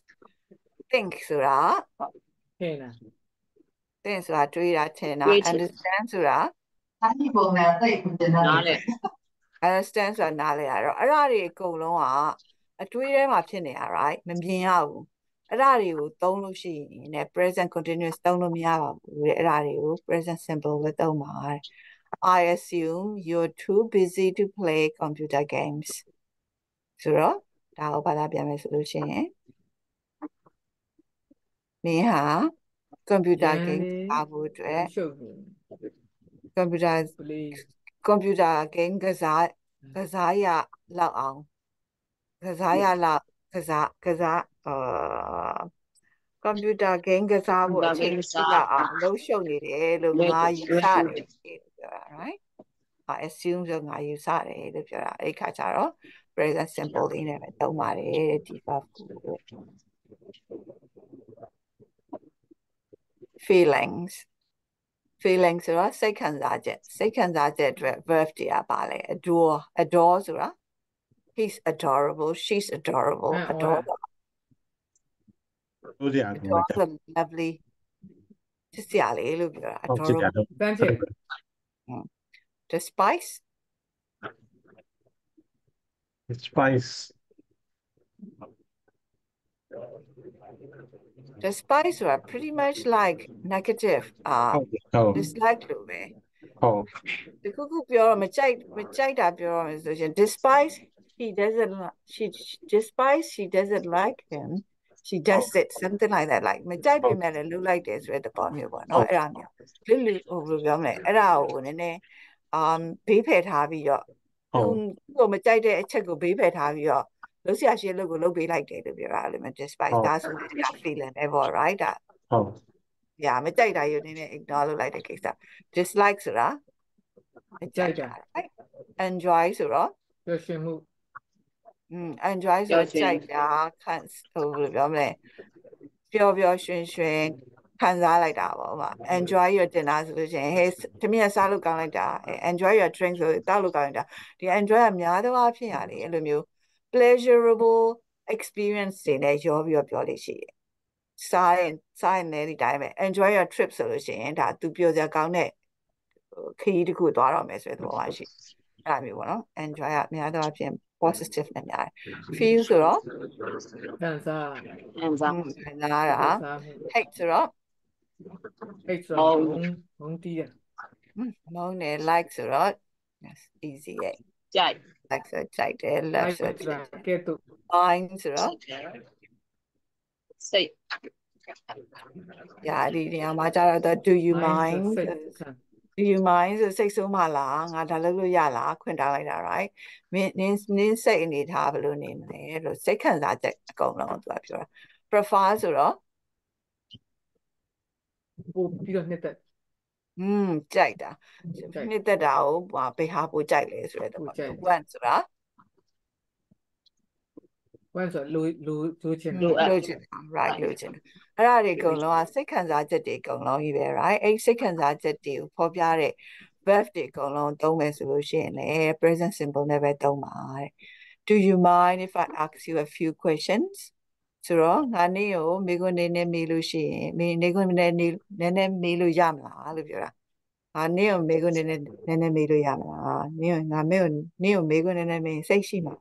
think ဆိုတာထင်လား think ဆိုတာတွေးတာထင်တာတွေးချင် understand ဆိုတာအဲ့ဒီပုံစံသိကိုတင်တာနားလေ understand ဆိုတာနားလဲရတော့အဲ့ဒါတွေအကုန်လုံးကအတွေးထဲမှာဖြစ်နေတာ right မမြင်ရဘူး အဲ့ဒါတွေကိုသုံးလို့ရှိရင်ね present continuous သုံးလို့မရပါဘူးတဲ့အဲ့ဒါတွေကို present simple ပဲသုံးပါတဲ့ I assume you're too busy to play computer games ဆိုတော့ဒါကိုဘာသာပြန်မယ်ဆိုလို့ရှိရင်မင်းဟာ computer game အားဖို့အတွက်ရှုပ်နေ computer please computer game ကစားကစားရလောက်အောင်ကစားရလောက်ကစားကစား အာ computer game ကစားဖို့အချိန်ရှိလောက်အောင်လှုပ်ရှုပ်နေတယ်လို့ငါယူဆတယ်လို့ပြောတာ right အာ assume ဆိုငါယူဆတယ်လို့ပြောတာအဲ့ခါကျတော့ present simple လေးနဲ့ပဲသုံးပါတယ်ဒီ verb ကို feelings feelings ဆိုတော့စိတ်ခံစားချက်စိတ်ခံစားချက်အတွက် verb တွေကပါလဲ adore adore ဆိုတာ he's adorable she's adorable အဲ adore တို့စရာကောင်း adore တယ် the lovely ချစ်စရာလေးလို့ပြောတာ ဟုတ်ချစ်ကြ adorable တော့ တန်းချစ် despise spice despise ဆိုတာ pretty much like negative အာ ဟုတ်တယ်ဟုတ် dislike လို့ပဲ ဟုတ် တခုခုပြောတော့မကြိုက်မကြိုက်တာပြောရမယ်ဆိုရင် despise he doesn't li- she she- despise she doesn't like him She does it something like that like မကြိုက်ပေမဲ့လည်းလုပ်လိုက်တယ်ဆိုတဲ့သဘောမျိုးပေါ့နော်အဲ့ဒါမျိုးလူလူဟိုဘယ်လိုပြောမလဲအဲ့ဒါကိုနည်းနည်း um ဘေးဖယ်ထားပြီးတော့ဟုတ်သူကိုမကြိုက်တဲ့အချက်ကိုဘေးဖယ်ထားပြီးတော့လုပ်ဆရာရှိတဲ့လုပ်ကိုလုပ်ပေးလိုက်တယ်လို့ပြောတာအဲ့လိုမျိုး despise ဒါဆိုရင်ဒါ feeling ပဲပေါ့ right ဒါဟုတ်ညာမကြိုက်တာယူနေနဲ့ ignore လုပ်လိုက်တဲ့ကိစ္စ dislike ဆိုတာမကြိုက်တာ right enjoy ဆိုတော့ပျော်ရွှင်မှု อืม enjoy ဆိုတော့ပျော်ရွှင်ကြိုက်တာခံဟိုဘယ်လိုပြောမလဲပျော်ပျော်ရွှင်ရွှင်ခံစားလိုက်တာပေါ့ဥပမာ enjoy your dinner ဆိုလို့ရှိရင် hey သမီးကစားလို့ကောင်းလိုက်တာ enjoy your drink ဆိုတောက်လို့ကောင်းလိုက်တာဒီ enjoy ကများသောအားဖြင့်ရတယ်အဲ့လိုမျိုး pleasurable experience တွေနဲ့ရောပြီးတော့ပြောလို့ရှိတယ်စားရင်စားရင်လည်းဒီတိုင်းပဲ enjoy your trip ဆိုလို့ရှိရင်ဒါသူပြောစရာကောင်းတဲ့ဟိုခရီးတစ်ခုသွားတော့မယ်ဆိုတဲ့သဘောပါရှိအဲ့ဒါမျိုးပေါ့နော် enjoy ကများသောအားဖြင့် pozitif neler? Fiil sıra. Benzer. Benzer 啊，吃 sıra。吃 sıra。冇冇啲啊。冇你 like sıra。Yes, easy 嘅。Jai. Like sıra jai de, love sıra jai. Ketu. Line sıra. Say. Yeah. Really. I'm not ရာဒီနေရာမှာကြတော့ do you mind you mind ဆိုစိတ်ဆိုးမှလားငါဒါလုပ်လို့ရလားခွင့်တောင်းလိုက်တာ right မင်းနင်းနင်းစိတ်အနေထားဘယ်လိုနေမလဲလို့စိတ်ခံစားချက်အကုန်လုံးသူကပြောတာ prefer ဆိုတော့ပို့ပြီးတော့နှစ်သက်อืมကြိုက်တာကြိုက်နှစ်သက်တာကိုဟိုဘယ်ဟာပိုကြိုက်လဲဆိုတဲ့သဘောပိုကြိုက် want ဆိုတာ ဝမ်းဆိုလူလူလူချင်းလိုအပ်လိုချင်တာ right လိုချင်တာအဲ့ဒါတွေအကုန်လုံးကစိတ်ခံစားချက်တွေအကုန်လုံးကြီးပဲ right အဲ့ဒီစိတ်ခံစားချက်တွေကိုဖော်ပြတဲ့ verb တွေအကုန်လုံးသုံးမယ်ဆိုလို့ရှိရင်လည်း present simple နဲ့ပဲသုံးပါတဲ့ Do you mind if I ask you a few questions ဆိုတော့ငါနေ့ကိုမိခွန်းနေနေမေးလို့ရှိရင်မိနေခွန်းနေနေနည်းနည်းမေးလို့ရမလားလို့ပြောတာငါနေ့ကိုမိခွန်းနေနေနည်းနည်းမေးလို့ရမလားနေ့ကိုငါမေးကိုနေ့ကိုမိခွန်းနေနေမေးရင်စိတ်ရှိမှာ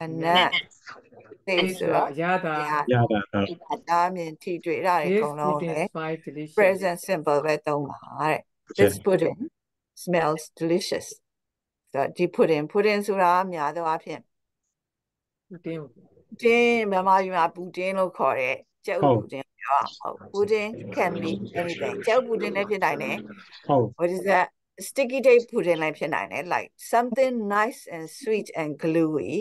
တော့ ဒီရဆိုကြား see ဆိုတော့ မြင်တာ မြင်တယ် ကြားမြင်ရ smell ဆို smell တော့ ဆိုတော့အနက် taste ဆို ဆို တော့ တော့ ရတာ ရတာဟုတ် ကြားမြင်ထိတွေ့အဲ့ဒါတွေအ this ကုန်လုံး food လေ is five delicious present simple ပဲသုံးပါတဲ့ this pudding smells delicious ဆိုတော့ဒီ pudding pudding ဆိုတာအများသောအားဖြင့် တင်း တင်းမြန်မာပြည်မှာပူတင်းလို့ခေါ်တဲ့ကျုပ်ပူတင်းပြောတာဟုတ် pudding can be anything ကျုပ်ပူတင်းလည်းဖြစ်နိုင်တယ် ဟုတ် what is that sticky tape pudding လည်းဖြစ်နိုင်တယ် like something nice and sweet and gluey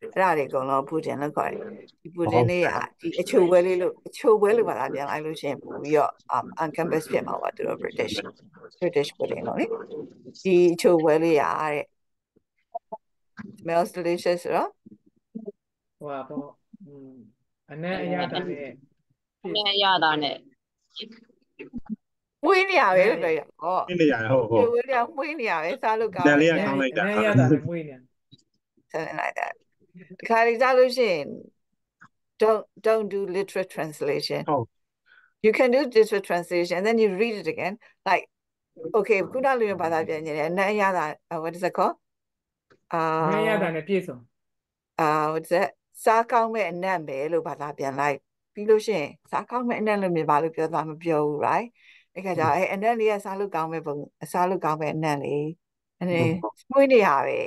အဲ့ဒါတွေအကုန်လုံး pudding လို့ခေါ်တယ်ဒီ pudding လေးကဒီအချိုပွဲလေးလို့အချိုပွဲလို့ပါလားပြန်လိုက်လို့ရှိရင်ပို့ပြီးတော့ um on campus ဖြစ်မှာပါသူတို့ British British pudding လို့လေဒီအချိုပွဲလေးရတဲ့ smells delicious ဆိုတော့ဟွာပေါ့อืมအနက်အရတာနဲ့အမြဲရတာနဲ့ဝင်းနေရပဲလို့ပြောရဟောဒီနေရာဟုတ်ဟုဒီတ်ဝင်းနေရဝင်းနေရပဲစားလို့ကောင်းတယ်လေးတယ်ကကောင်းလိုက်တာအနက်အရတာနဲ့မွေးနေ something like that ဒီခါလေးစားလို့ရှိရင် don't don't do literal translation ဟုတ် you can do literal translation and then you read it again like okay ခုနလိုမျိုးဘာသာပြန်နေတယ်အနက်ရတာ uh, what is it called အာမရတာနဲ့ပြည့်စုံအာ what is it စားကောင်းမဲ့အနက်ပဲလို့ဘာသာပြန်လိုက်ပြီးလို့ရှိရင်စားကောင်းမဲ့အနက်လို့မြင်ပါလို့ပြောတာမပြောဘူး right အဲ့ခါကျတော့အဲ့အနက်လေးကစားလို့ကောင်းမဲ့ပုံစားလို့ကောင်းမဲ့အနက်လေးအနေမွေးနေရပဲ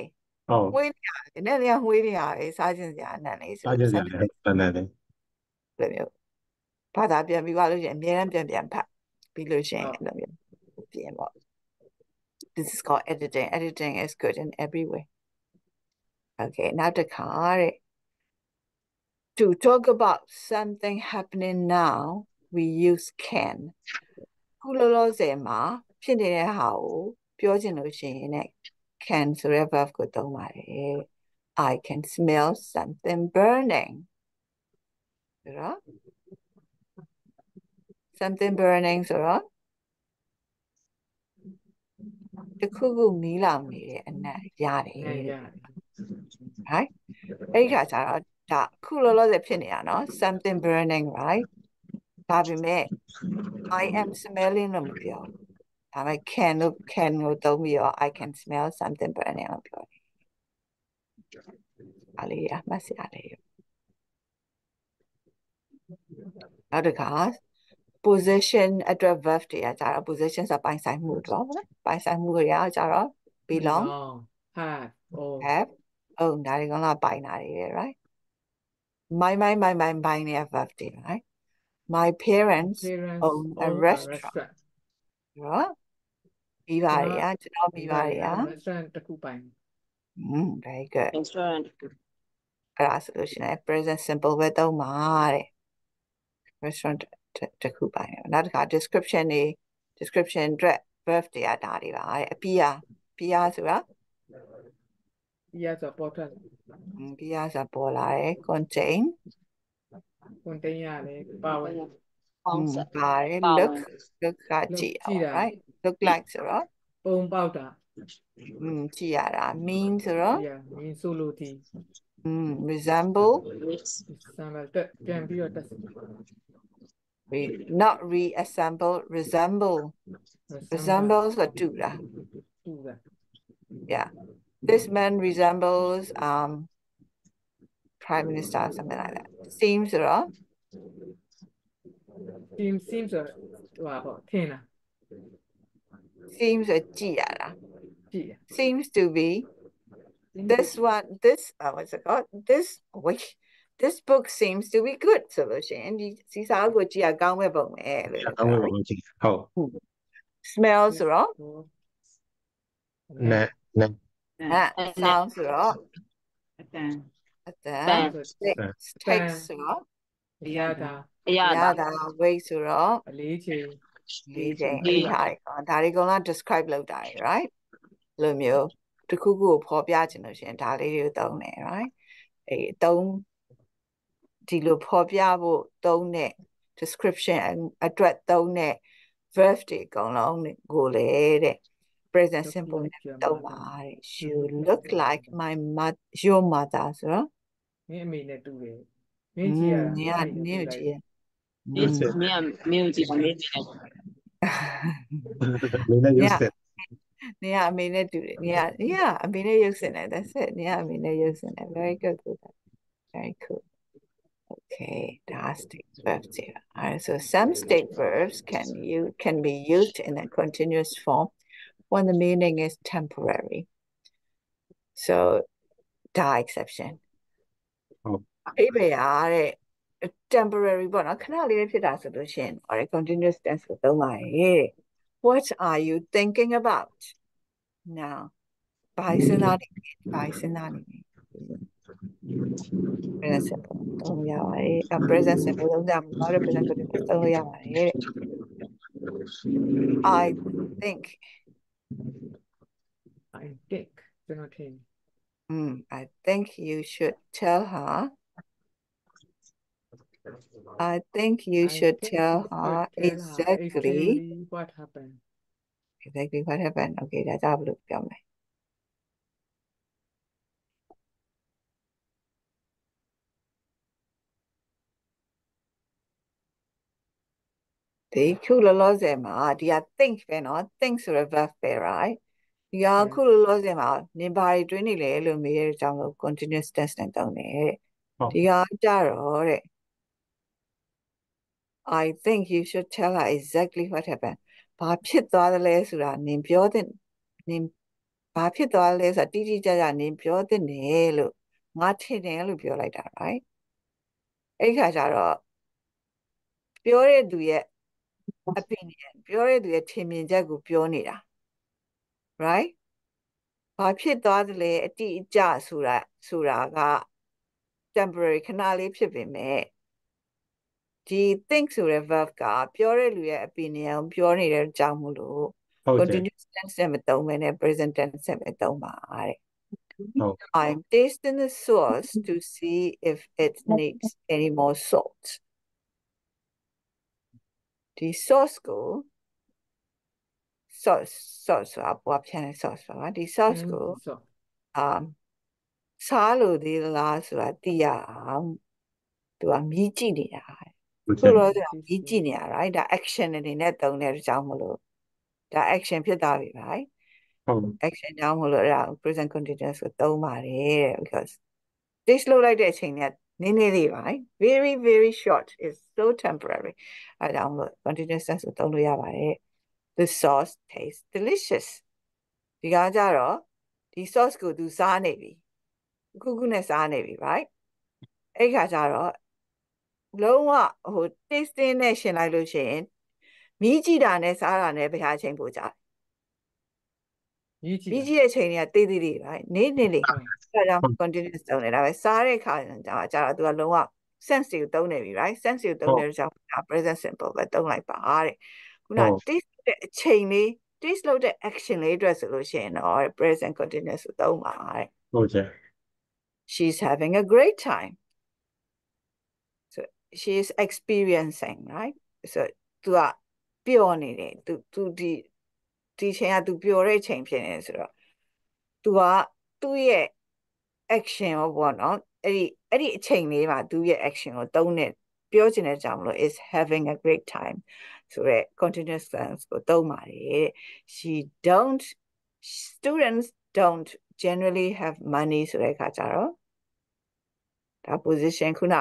ဟုတ် မွေးနေရအနက်လေးကမွေးနေရပဲစားခြင်းစရာအနက်လေးဆို အားကြကြတယ်တန်တယ်တယ် လိုမျိုးဘာသာပြန်ပြီးပါလို့ရှိရင်အများအားပြန်ပြန်ဖတ်ပြီးလို့ရှိရင်အဲ့လိုမျိုးပြင်ပေါ့ this is called editing editing is good in every way okay နောက်တစ်ခါတဲ့ to talk about something happening now we use can ခုလောလောဆယ်မှာဖြစ်နေတဲ့ဟာကိုပြောချင်လို့ရှိရင်ね can ဆိုတဲ့ verb ကိုသုံးပါတယ် I can smell something burning ဆိုတော့ something burning ဆိုတော့တခုခုမီးလောင်နေတဲ့အနက်ရတယ်နဲ့တဲ့ရတယ် right အဲ့ဒီခါကျတော့ဒါအခုလောလောဆယ်ဖြစ်နေတာနော် something burning right ဒါပေမဲ့ I am smelling လို့မပြောဘူး ဒါပေမဲ့ can လို့ can ကိုသုံးပြီးတော့ I can smell something burning လို့ပြောတယ်အလေးရမှတ်စရာလေးနောက်တစ်ခါ position အတွက် verb တွေကကြတော့ position ဆိုပိုင်ဆိုင်မှုတော့ဗောနော်ပိုင်ဆိုင်မှုတွေကကြတော့ belong have or have own ဒါတွေကလည်းပိုင်တာတွေပဲ right my my my my ပိုင်နေ verb တွေ right my parents parents own a restaurant နော် မိပါရယ်ကျွန်တော်မိပါရယ် restaurant တစ်ခုပိုင် mm very good. Restaurant အဲ့ဒါဆိုလို့ရှိရင် present simple ပဲသုံးပါတဲ့ restaurant တစ်ခုပိုင်နောက်တစ်ခါ description တွေ description အတွက် verb တွေကဒါတွေပါတဲ့အပြာပြာဆိုတာပြာဆိုပေါ်ထွက်ပြာဆိုပေါ်လာတယ် contain contain ရတယ် power ပေါင်းစပ်ပါတယ် look look ကကြည့်အောင် right look like ဆိုတော့ပုံပေါက်တာอืมကြည့်ရတာ mean sir. yeah mean ဆိုလို့ဒီ mm resemble? Resemble. တက်ပြန်ပြီးတော့တက် re not reassemble resemble. Resembles ကတူတာတူတာ yeah. This man resembles um prime minister or something like that. Seems ဆိုတော့ seems seems seems ဆိုကြည့်ရတာ ကြည့်ရ seems to be this one this uh, what's it called this wait this book seems to be good ဆိုလို့ရှိရင်ဒီစီစာအုပ်ကိုကြည့်ရကောင်းမဲ့ပုံပဲလို့ အကောင်းဝင်ကြည့်ဟုတ် smell ဆိုတော့ ဟို နဲ့နဲ့ အဲ sound ဆိုတော့ အတန် အတန် တန် sticks takes ဆိုတော့ အရသာ အရ ရ သာ တာ weight ဆိုတော့ အလေးချိန် လေးချိန်လေးအဲ့ဒီဟာတွေကောဒါတွေကောင်လာ describe လုပ်တာတွေ right လိုမျိုးတစ်ခုခုကိုဖော်ပြချင်လို့ရှိရင်ဒါလေးတွေကိုသုံးတယ် right အဲ့ဒီသုံးဒီလိုဖော်ပြဖို့သုံးတဲ့ description အတွက်သုံးတဲ့ verb တွေအကုန်လုံးကိုလေတဲ့ present simple နဲ့သုံးပါတဲ့ you look like my mother your mother ဆိုတော့မင်းအမေနဲ့တူတယ်မင်းကြည့်ရတာနင်ကနင်ကို ကြည့်ရ မင်းမင်းကမင်းကိုကြည့်ပါမင်းကြည့်တယ် မင်းနဲ့ရုပ်စက် နေရအမေနဲ့တူတယ်နေရနေရအမေနဲ့ရုပ်စင်တယ် that's it နေရအမေနဲ့ရုပ်စင်တယ် very good good very cool okay that's state verbs here alright so some state verbs can you can be used in a continuous form when the meaning is temporary so da exception ဟုတ် အိဗေရတဲ့ temporary ပေါ့နော်ခဏလေးပဲဖြစ်တာဆိုလို့ရှိရင် or continuous tense ကိုသုံးပါရဲ့ What are you thinking about now ဘာစဉ်းစားနေလဲဘာစဉ်းစားနေလဲ present simple သုံးရပါတယ် a present simple သုံးကြမှာတော့ present continuous သုံးလို့ရပါတယ် I think I think ကျွန်တော်ထင် mm, I think you should tell her I think you I should think tell her exactly, exactly what happened. Exactly what happened. Okay, đã ra được kiểu này. The kulolozema, the I think phenol, thinks are verb there, right? The kulolozema, nibari drinile, lumir, jungle, continuous test and donate. The yard, right. I think you should tell her exactly what happened ဘာဖြစ်သွားသလဲဆိုတာနင်ပြောတဲ့နင်ဘာဖြစ်သွားလဲဆိုတာတိတိကျကျနင်ပြောတဲ့တယ်လို့ငါထင်တယ်လို့ပြောလိုက်တာ right အဲ့ဒီခါကျတော့ပြောတဲ့သူရဲ့ opinion ပြောတဲ့သူရဲ့ထင်မြင်ချက်ကိုပြောနေတာ right ဘာဖြစ်သွားသလဲအတိအကျဆိုတာဆိုတာက temporary ခဏလေးဖြစ်ပေမဲ့ ဒီ think ဆိုတဲ့ verb ကပြောတဲ့လူရဲ့ opinion ကိုပြောနေတဲ့အကြောင်းမို့လို့ ဟုတ်တယ် continuous tense နဲ့မသုံးဘဲနဲ့ present tense နဲ့ပဲသုံးပါတဲ့ ဟုတ် I'm tasting the sauce to see if it needs any more salt ဒီ sauce ကို sauce sauce ဆိုတာပွားဖြန်းတဲ့ sauce ပါဒီ sauce ကို ဆော့ အာစားလို့သေးလားဆိုတာသိရအောင်သူကမြည်ကြည့်နေတာ ဟုတ် ဆိုတယ်တော့မြည်ကြည့်နေတာ right ဒါ action အနေနဲ့သုံးတဲ့အကြောင်းမလို့ဒါ action ဖြစ်သွားပြီ right ဟုတ် action ကြောင့်မလို့အဲ့ဒါ present continuous ကိုသုံးပါတယ်တဲ့ because this လုပ်လိုက်တဲ့အချိန်ကနည်းနည်းလေး right very very short is so temporary အဲဒါကြောင့်မလို့ continuous tense ကိုသုံးလို့ရပါတယ် the sauce tastes delicious ဒီကကြတော့ဒီ sauce ကိုသူစားနေပြီခုခုနဲ့စားနေပြီ right အဲ့ခါကျတော့ လုံးဝဟို tasting နဲ့ရှင်လိုက်လို့ရှိရင်မြည်ကြည့်တာနဲ့စားတာနဲ့ဘယ်ဟာအချိန်ပိုကြလဲရေးကြည့်မြည်ကြည့်တဲ့အချိန်တွေကတေးသေးလေး right နေနေလေးအဲဒါကြောင့် continuous သုံးနေတာပဲစားတဲ့အခါကျတော့ကျတော့သူကလုံးဝ sense တွေကိုသုံးနေပြီ right sense တွေကိုသုံးနေတဲ့ကြောင့်ဒါ present simple ပဲသုံးလိုက်ပါတဲ့ခုန taste တဲ့အချိန်လေး taste လုပ်တဲ့ action လေးအတွက်ဆိုလို့ရှိရင်တော့ present continuous ကိုသုံးပါတဲ့ဟုတ်တယ် she's having a great time so she is experiencing right so သူကပျော်နေတယ်သူသူဒီဒီချိန်ကသူပျော်တဲ့ချိန်ဖြစ်နေတယ်ဆိုတော့သူကသူ့ရဲ့ action ရောပေါ့နော်အဲ့ဒီအဲ့ဒီအချိန်လေးမှာသူ့ရဲ့ action ကိုသုံးနေပြောချင်တဲ့ကြောင့်မလို့ is having a great time ဆိုရဲ continuous tense ကိုသုံးပါတယ်တဲ့ she don't students don't generally have money ဆိုတဲ့အခါကျတော့ဒါ position ခုန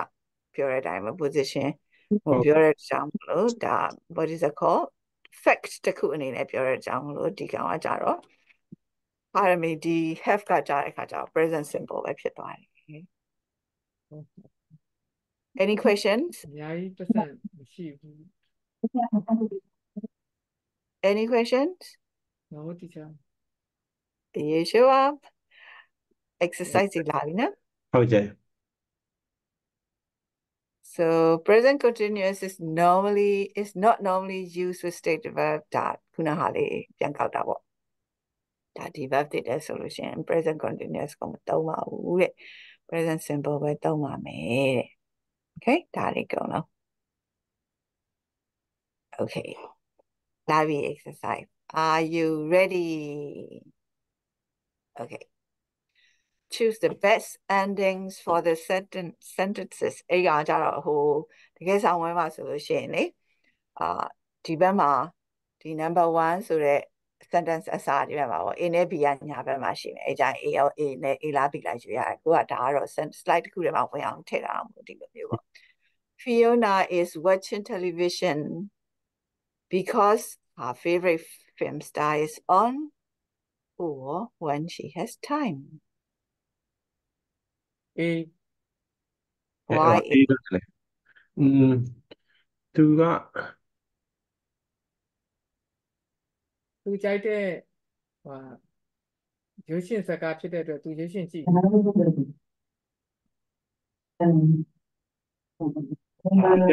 ပြောတဲ့အတိုင်းပဲ position ဟိုပြောတဲ့အကြောင်းမလို့ဒါ what is it called fact တစ်ခုအနေနဲ့ပြောတဲ့အကြောင်းမလို့ဒီကောင်ကကြတော့ပါရမီဒီ have ကကြတဲ့အခါကျတော့ present simple ပဲဖြစ်သွားတယ် any questions အများကြီးပတ်စံမရှိဘူး any questions နော်တီချာ you show up exercise တွေလာပြီနော် ဟုတ်တယ် So present continuous is normally is not normally used with state verb ဒါခုနဟာလေးပြန်ကောက်တာပေါ့ဒါဒီ verb တွေတဲ့ဆိုလို့ရှိရင် present continuous ကိုမသုံးပါဘူးတဲ့ present simple ပဲသုံးပါမယ်တဲ့ Okay ဒါလေးကုန်တော့ Okay လာပြီ exercise are you ready Okay choose the best endings for the sentence sentences အဲ့ကကြတော့ဟိုတကယ်ဆောင်ဝဲမှာဆိုလို့ရှိရင်လေအာဒီဘက်မှာဒီ number 1ဆိုတဲ့ sentence အစားဒီဘက်မှာပေါ့ A နဲ့ B ကညာဘက်မှာရှိမယ်အဲကြရင် A ရော A နဲ့ A လား B လားယူရတယ်ကိုကဒါကတော့ slide တစ်ခုထဲမှာဝင်အောင်ထည့်တာမို့ဒီလိုမျိုးပေါ့ Fiona is watching television because her favorite film star is on or when she has time အေး why အေးတယ်လေอืมသူကသူကြိုက်တဲ့ဟာရုပ်ရှင်ဇာတ်ကားဖြစ်တဲ့အတွက်သူရုပ်ရှင်ကြည့်တဲ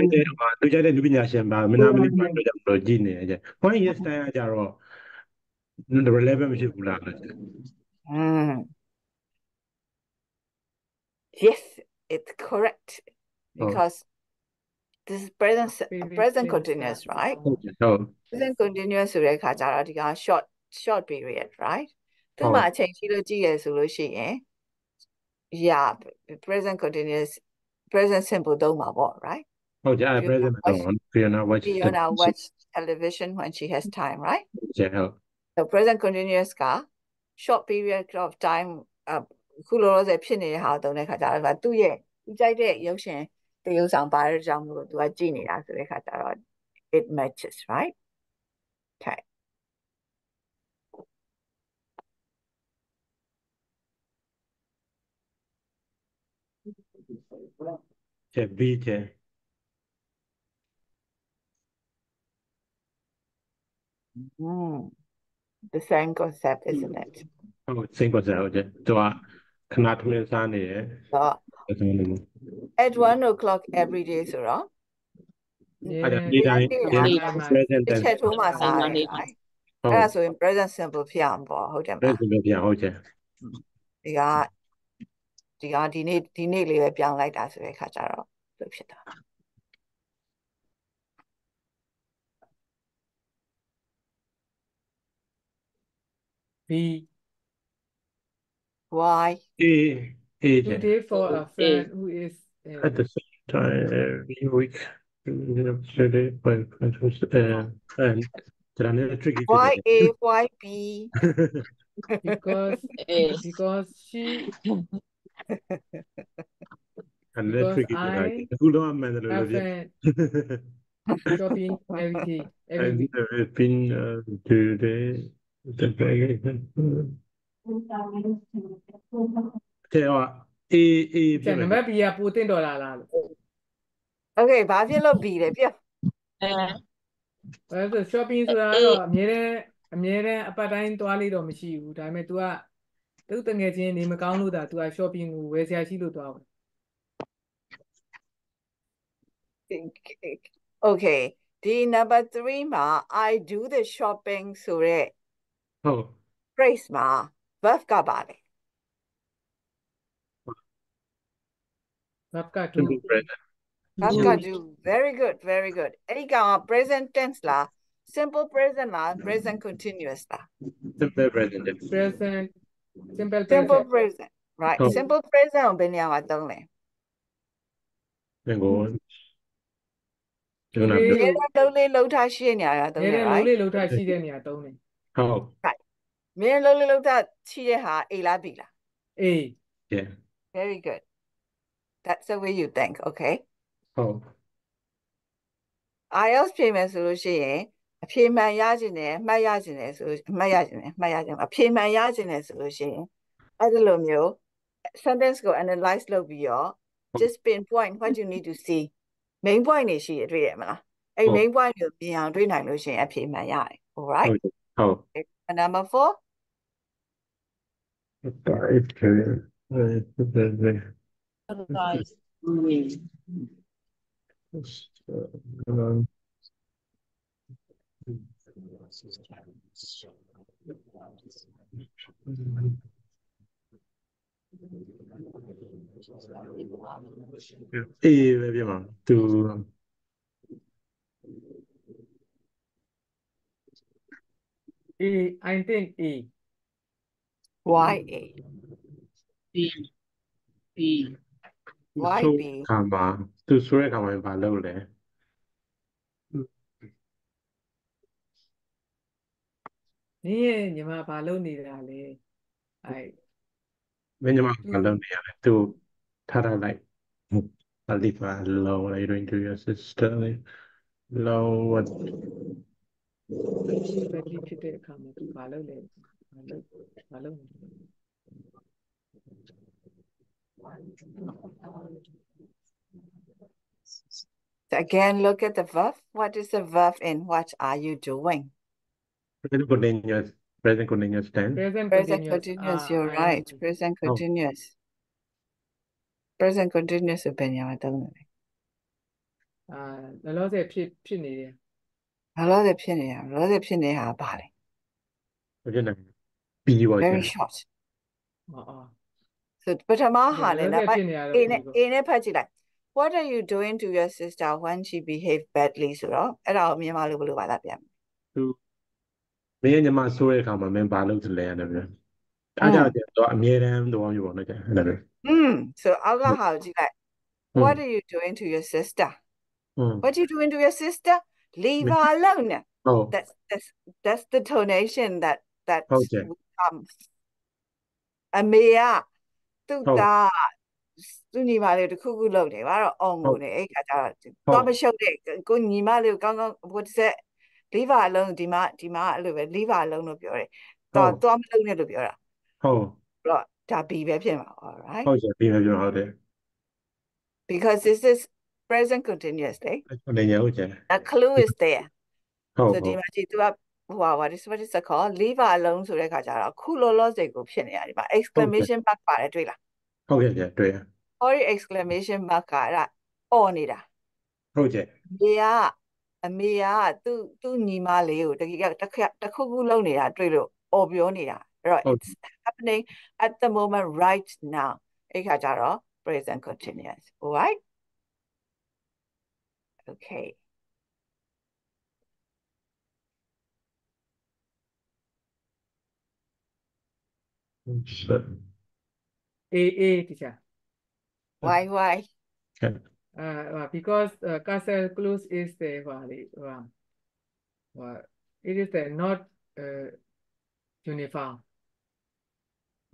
့တဲ့ဟာသူကြတဲ့လူပညာရှင်ပါမနာမနေပါတော့ကြောင့်တော့ကြည့်နေကြ။ Point yes time ကကြတော့ relevant မရှိဘူးလားလို့ Mm. Yes, it's correct because this is present s- Favorite present film continuous, star. right? ဟုတ်တယ်ဟုတ် Present continuous ဆိုတဲ့အခါကျတော့ဒီက short short period, right? သူ ဟုတ် မှအချိန်ကြီးလို့ကြည့်ရဆိုလို့ရှိရင် yeah present continuous present simple သုံးမှာပေါ့ right? ဟုတ်ကြအဲ့ present တော့ Fiona watch Fiona watch television when she has time right ကျဟုတ် so present continuous က short period of time အ ခုလောလောဆယ်ဖြစ်နေတဲ့ဟာတုံးတဲ့ခါကျတော့သူ့ရဲ့သူကြိုက်တဲ့ရုပ်ရှင်တရုပ်ဆောင်ပါတဲ့ကြောင့်မို့လို့သူကကြည့်နေတာဆိုတဲ့ခါကျတော့ it matches right okay ကျ B ကျ mm. the same concept isn't it ဟုတ်စိတ်ပတ်စရာဟုတ်ကျသူက ခဏထမင်းစားနေတယ် so အဲ့ဒါလည်း at 1 o'clock every day ဆိုတော့အဲ့ဒါဒီတိုင်း present တစ် tense ချက်ထိုးမှစားတယ် right ဟုတ်အဲ့ဒါဆိုရင် present simple ဖြစ်အောင်ပေါ့ဟုတ်တယ်မလား present ပဲပြန်ဟုတ်ကျဒီကဒီကဒီနေ့ဒီနေ့လေးပဲပြောင်းလိုက်တာဆိုတဲ့ခါကျတော့လို့ဖြစ်တာ B Why? He, he, today for a friend who is uh, at the same time every week today by uh, and why A why B? Because because she and let's shopping everything everything And have been uh, today the bag တဲ့ဟော A A ကျဖြစ်န်နံမယ်ပါတ် B ကပိုတင်တော်လာလားလို့ okay ဘာဖြစ်လို့ b လဲပြောအဲအဲဆို shopping ဆိုတာကတော့အမြဲတမ်းအမြဲတမ်းအပတ်တိုင်းသွားလေးတော့မရှိဘူးဒါပေမဲ့ तू ကသူ့တငယ်ချင်းနေမကောင်းလို့ဒါ तू က shopping ကိုဝယ်စရာရှိလို့သွားတယ် okay ဒီ number 3မှာ i do the shopping ဆိုတဲ့ဟုတ် phrase မှာ verb ကပါလေ verb က do simple present verb က do very good very good အဲ့ဒီကောင်က present tense လား simple present လား present continuous လား simple present present simple simple present present right ဟုတ် simple present ကိုဘယ်နေရာမှာသုံးလဲ then go on ကျွန်တော် ဒီ ပြော ဒီလုံးလေးလှုပ်ထားရှိတဲ့နေရာမှာသုံး ရဲ တယ် တဲ့လုံး right လေးလှုပ်ထားရှိတဲ့နေရာသုံးတယ် ဟုတ် မင်းလုံးလေးလှုပ်ထားရှိတဲ့ဟာ A လား B လား A yeah very good that's the way you think okay ဟုတ် IELTS ဖြေမယ်ဆိုလို့ရှိရင်အဖြေမှန်ရခြင်းနဲ့အမှတ်ရခြင်းနဲ့ဆိုအမှတ်ရခြင်းနဲ့အမှတ်ရခြင်းအဖြေမှန်ရခြင်းနဲ့ဆိုလို့ရှိရင်အဲ့ဒီလိုမျိုး sentence ကို analyze လုပ်ပြီးတော့ just pinpoint what you need to see main point တွေရှိရတွေ့ရမလားအဲ့ ဟုတ် main point ကိုမြင်အောင်တွေ့နိုင်လို့ရှိရင်အဖြေမှန်ရတယ် all right ဟုတ် And number 4 Otherwise, we- Et eh bien, to E, think E. YA. B B YB ခါမှာသူဆိုတဲ့ခါမှာဘာလုပ်လဲနင်းရဲ့ညီမဘာလုပ်နေတာလဲအဲမင်းညီမဘာလုပ်နေရလဲသူထားထားလိုက် Alifa hello what are you doing to your sister hello what ဖြစ်တဲ့အခါမှာသူဘာလုပ်လဲ ဘာလုပ်ဘာလုပ်နေလဲ again look at the verb what is the verb in what are you doing present continuous present continuous tense present present continuous continuous အာ you're I right know. present Oh. continuous present continuous ကိုဘယ်နေရာမှာသုံးလဲ အာလောလောဆယ်ဖြစ်ဖြစ်နေတယ် ဘာလို့လဲဖြစ်နေတာဘာလို့လဲဖြစ်နေတာဘာလဲ ဟုတ်တယ် very short. ဆိုပထမဟာလေနော် A နဲ့ A နဲ့ဖတ်ကြည့်လိုက် What are you doing to your sister when she behaves badly ဆိုတော့အဲ့ဒါကိုမြန်မာလိုဘယ်လိုဘာသာပြန်သူမင်းရဲ့ညီမဆိုးတဲ့အခါမှာမင်းဘာလုပ်သလဲရတယ်ဗျအားကြောင့်တော့အမြဲတမ်းတော့မျိုးပေါ့နော်ကျအဲ့ဒါလေอืม so အောက်ကဟာကိုကြည့်လိုက် What are you doing to your sister? What are you doing to your sister? Leave her alone Oh, That's that's that's the tonation that that okay. အမေကသူ့ဟုတ်သားသူ့ညီမလေးတစ်ခုခုလုပ်တယ်ဘာတော့အောင်ကိုနေအဲ့ခါကျတော့တော့မရှုပ်တဲ့ကိုညီမလေးကိုကောင်းကောင်း what is it leave her alone ဒီမှာဒီမှာအဲ့လိုပဲ leave her alone လို့ပြောတယ်တော့တော့မလုပ်နဲ့လို့ပြောတာဟုတ်အဲ့တော့ဒါ B ပဲဖြစ်မှာ all right ဟုတ်ကဲ့ပြီးမှပြောဟုတ်တယ် because this is present continuous လေဟုတ်တယ်ဟုတ်ကဲ့ a clue is there ဟုတ်ဆိုဟုဒီတ်မှာကြည့် तू က ဟိုဟာ what is what is it called leave her alone ဆိုတဲ့ခါကျတော့ခုလောလောဆယ်ကိုဖြစ်နေရတယ်ဒီမှာ exclamation mark ပါတယ်တွေ့လားဟုတ်ကဲ့ကြတွေ့ရဟောဒီ exclamation mark ကအဲ့ဒါအော်နေတာဟုတ်ကဲ့အမေကအမေကသူ့သူ့ညီမလေးကိုတကယ်တစ်ခါတစ်ခုခုလုပ်နေတာတွေ့လို့အော်ပြောနေတာအဲ့တော့ it's happening at the moment right now အဲ့ခါကျတော့ present continuous all right okay A A teacher. Why why? Uh, because uh, Castle Clues is the well, well, it is the not uh, uniform.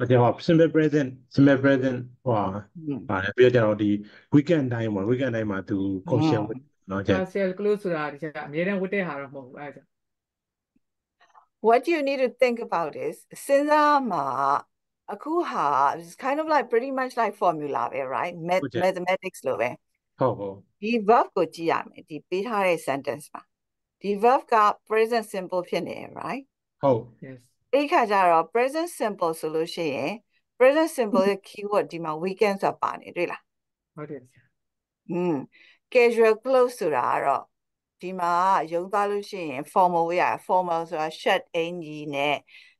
Okay, well, simple present, simple present, wow, mm. uh, bây giờ thì weekend time weekend time mà từ ừ. concert, nó chứ. Castle Clues là thì à, mấy đứa cũng thế hà rồi, à, what you need to think about is စဉ်းစားမှာအခုဟာ it's kind of like pretty much like formula ပဲ right Math- ဟုတ်ကဲ့ mathematics လို့ပဲ ဟုတ်ဟုတ် ဒီ verb ကိုကြည့်ရမယ်ဒီပေးထားတဲ့ sentence မှာဒီ verb က present simple ဖြစ်နေတယ် right ဟုတ် yes အဲ့ခါကျတော့ present simple ဆိုလို့ရှိရင် present simple ရဲ့ keyword ဒီမှာ weekend ဆိုတာပါနေတွေ့လား ဟုတ်တယ် teacher อืม casual clothes ဆိုတာကတော့ ဒီမှာရုံသားလို့ရှိရင် formal ဝေးရ formal ဆိုတာ shirt အင်ကြီးနဲ့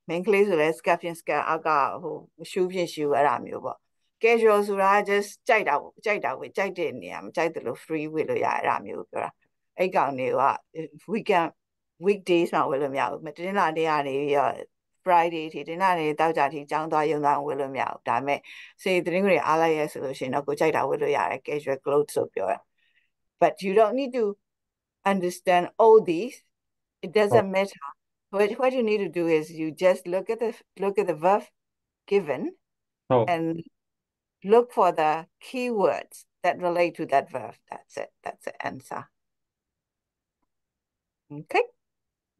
main ကလေးဆိုလဲ skirt ဖြင့် skirt အောက်ကဟို shoe ဖြင့် shoe အဲ့ဒါမျိုးပေါ့ casual ဆိုတာ just ကြိုက်တာပေါ့ကြိုက်တာဝေးကြိုက်တဲ့နေရာမကြိုက်တယ်လို့ free ဝေးလို့ရအဲ့ဒါမျိုးကိုပြောတာအဲ့ကောင်တွေက weekend weekdays မှာဝေးလို့မရဘူးမတင်းလာတဲ့ကနေပြီးတော့ Friday ထိတင်းလာနေတောက်ကြထိကျောင်းသွားရုံသားဝေးလို့မရဘူးဒါပေမဲ့စေတင်းကိုတွေအားလိုက်ရဲဆိုလို့ရှိရင်တော့ကိုကြိုက်တာဝေးလို့ရတယ် casual clothes ဆိုပြောတာ but you don't need to understand all these it doesn't matter what what you need to do is you just look at the look at the verb given ဟုတ် and look for the keywords that relate to that verb that's it that's the answer okay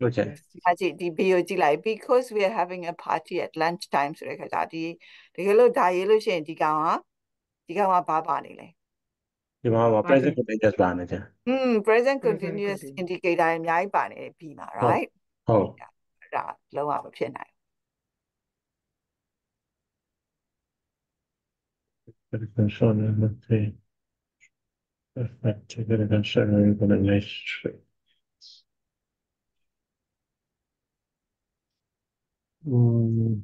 ဟုတ်ကဲ့ yes အကြည့်ဒီ video ကြည့်လိုက် because we are having a party at lunch time ဆိုတဲ့ခါကျဒီတကယ်လို့ဒါရေးလို့ရှိရင်ဒီကောင်ကဒီကောင်ကဘာပါနေလဲ ဒီမှာဟော present continuous ပါနေကြ อืมpresent Present continuous continuous. indicator အများကြီးပါနေတယ်ပြီးမှာ ဟုတ် right ဟုတ် ဒါလုံးဝမဖြစ်နိုင် Attention and the effective attention organization. Mm,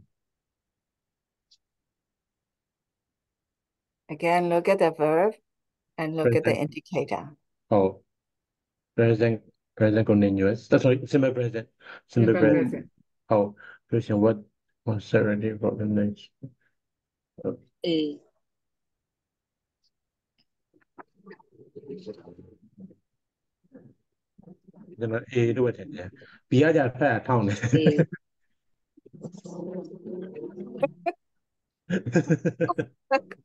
again look at the verb and look present. at the indicator. Oh, present, present continuous. That's right, simple present. Simple, simple present. present. Oh, question, what uncertainty for the next? A. A ด้วยเนี่ยปีอาจารย์แพ้เท่าเนี่ย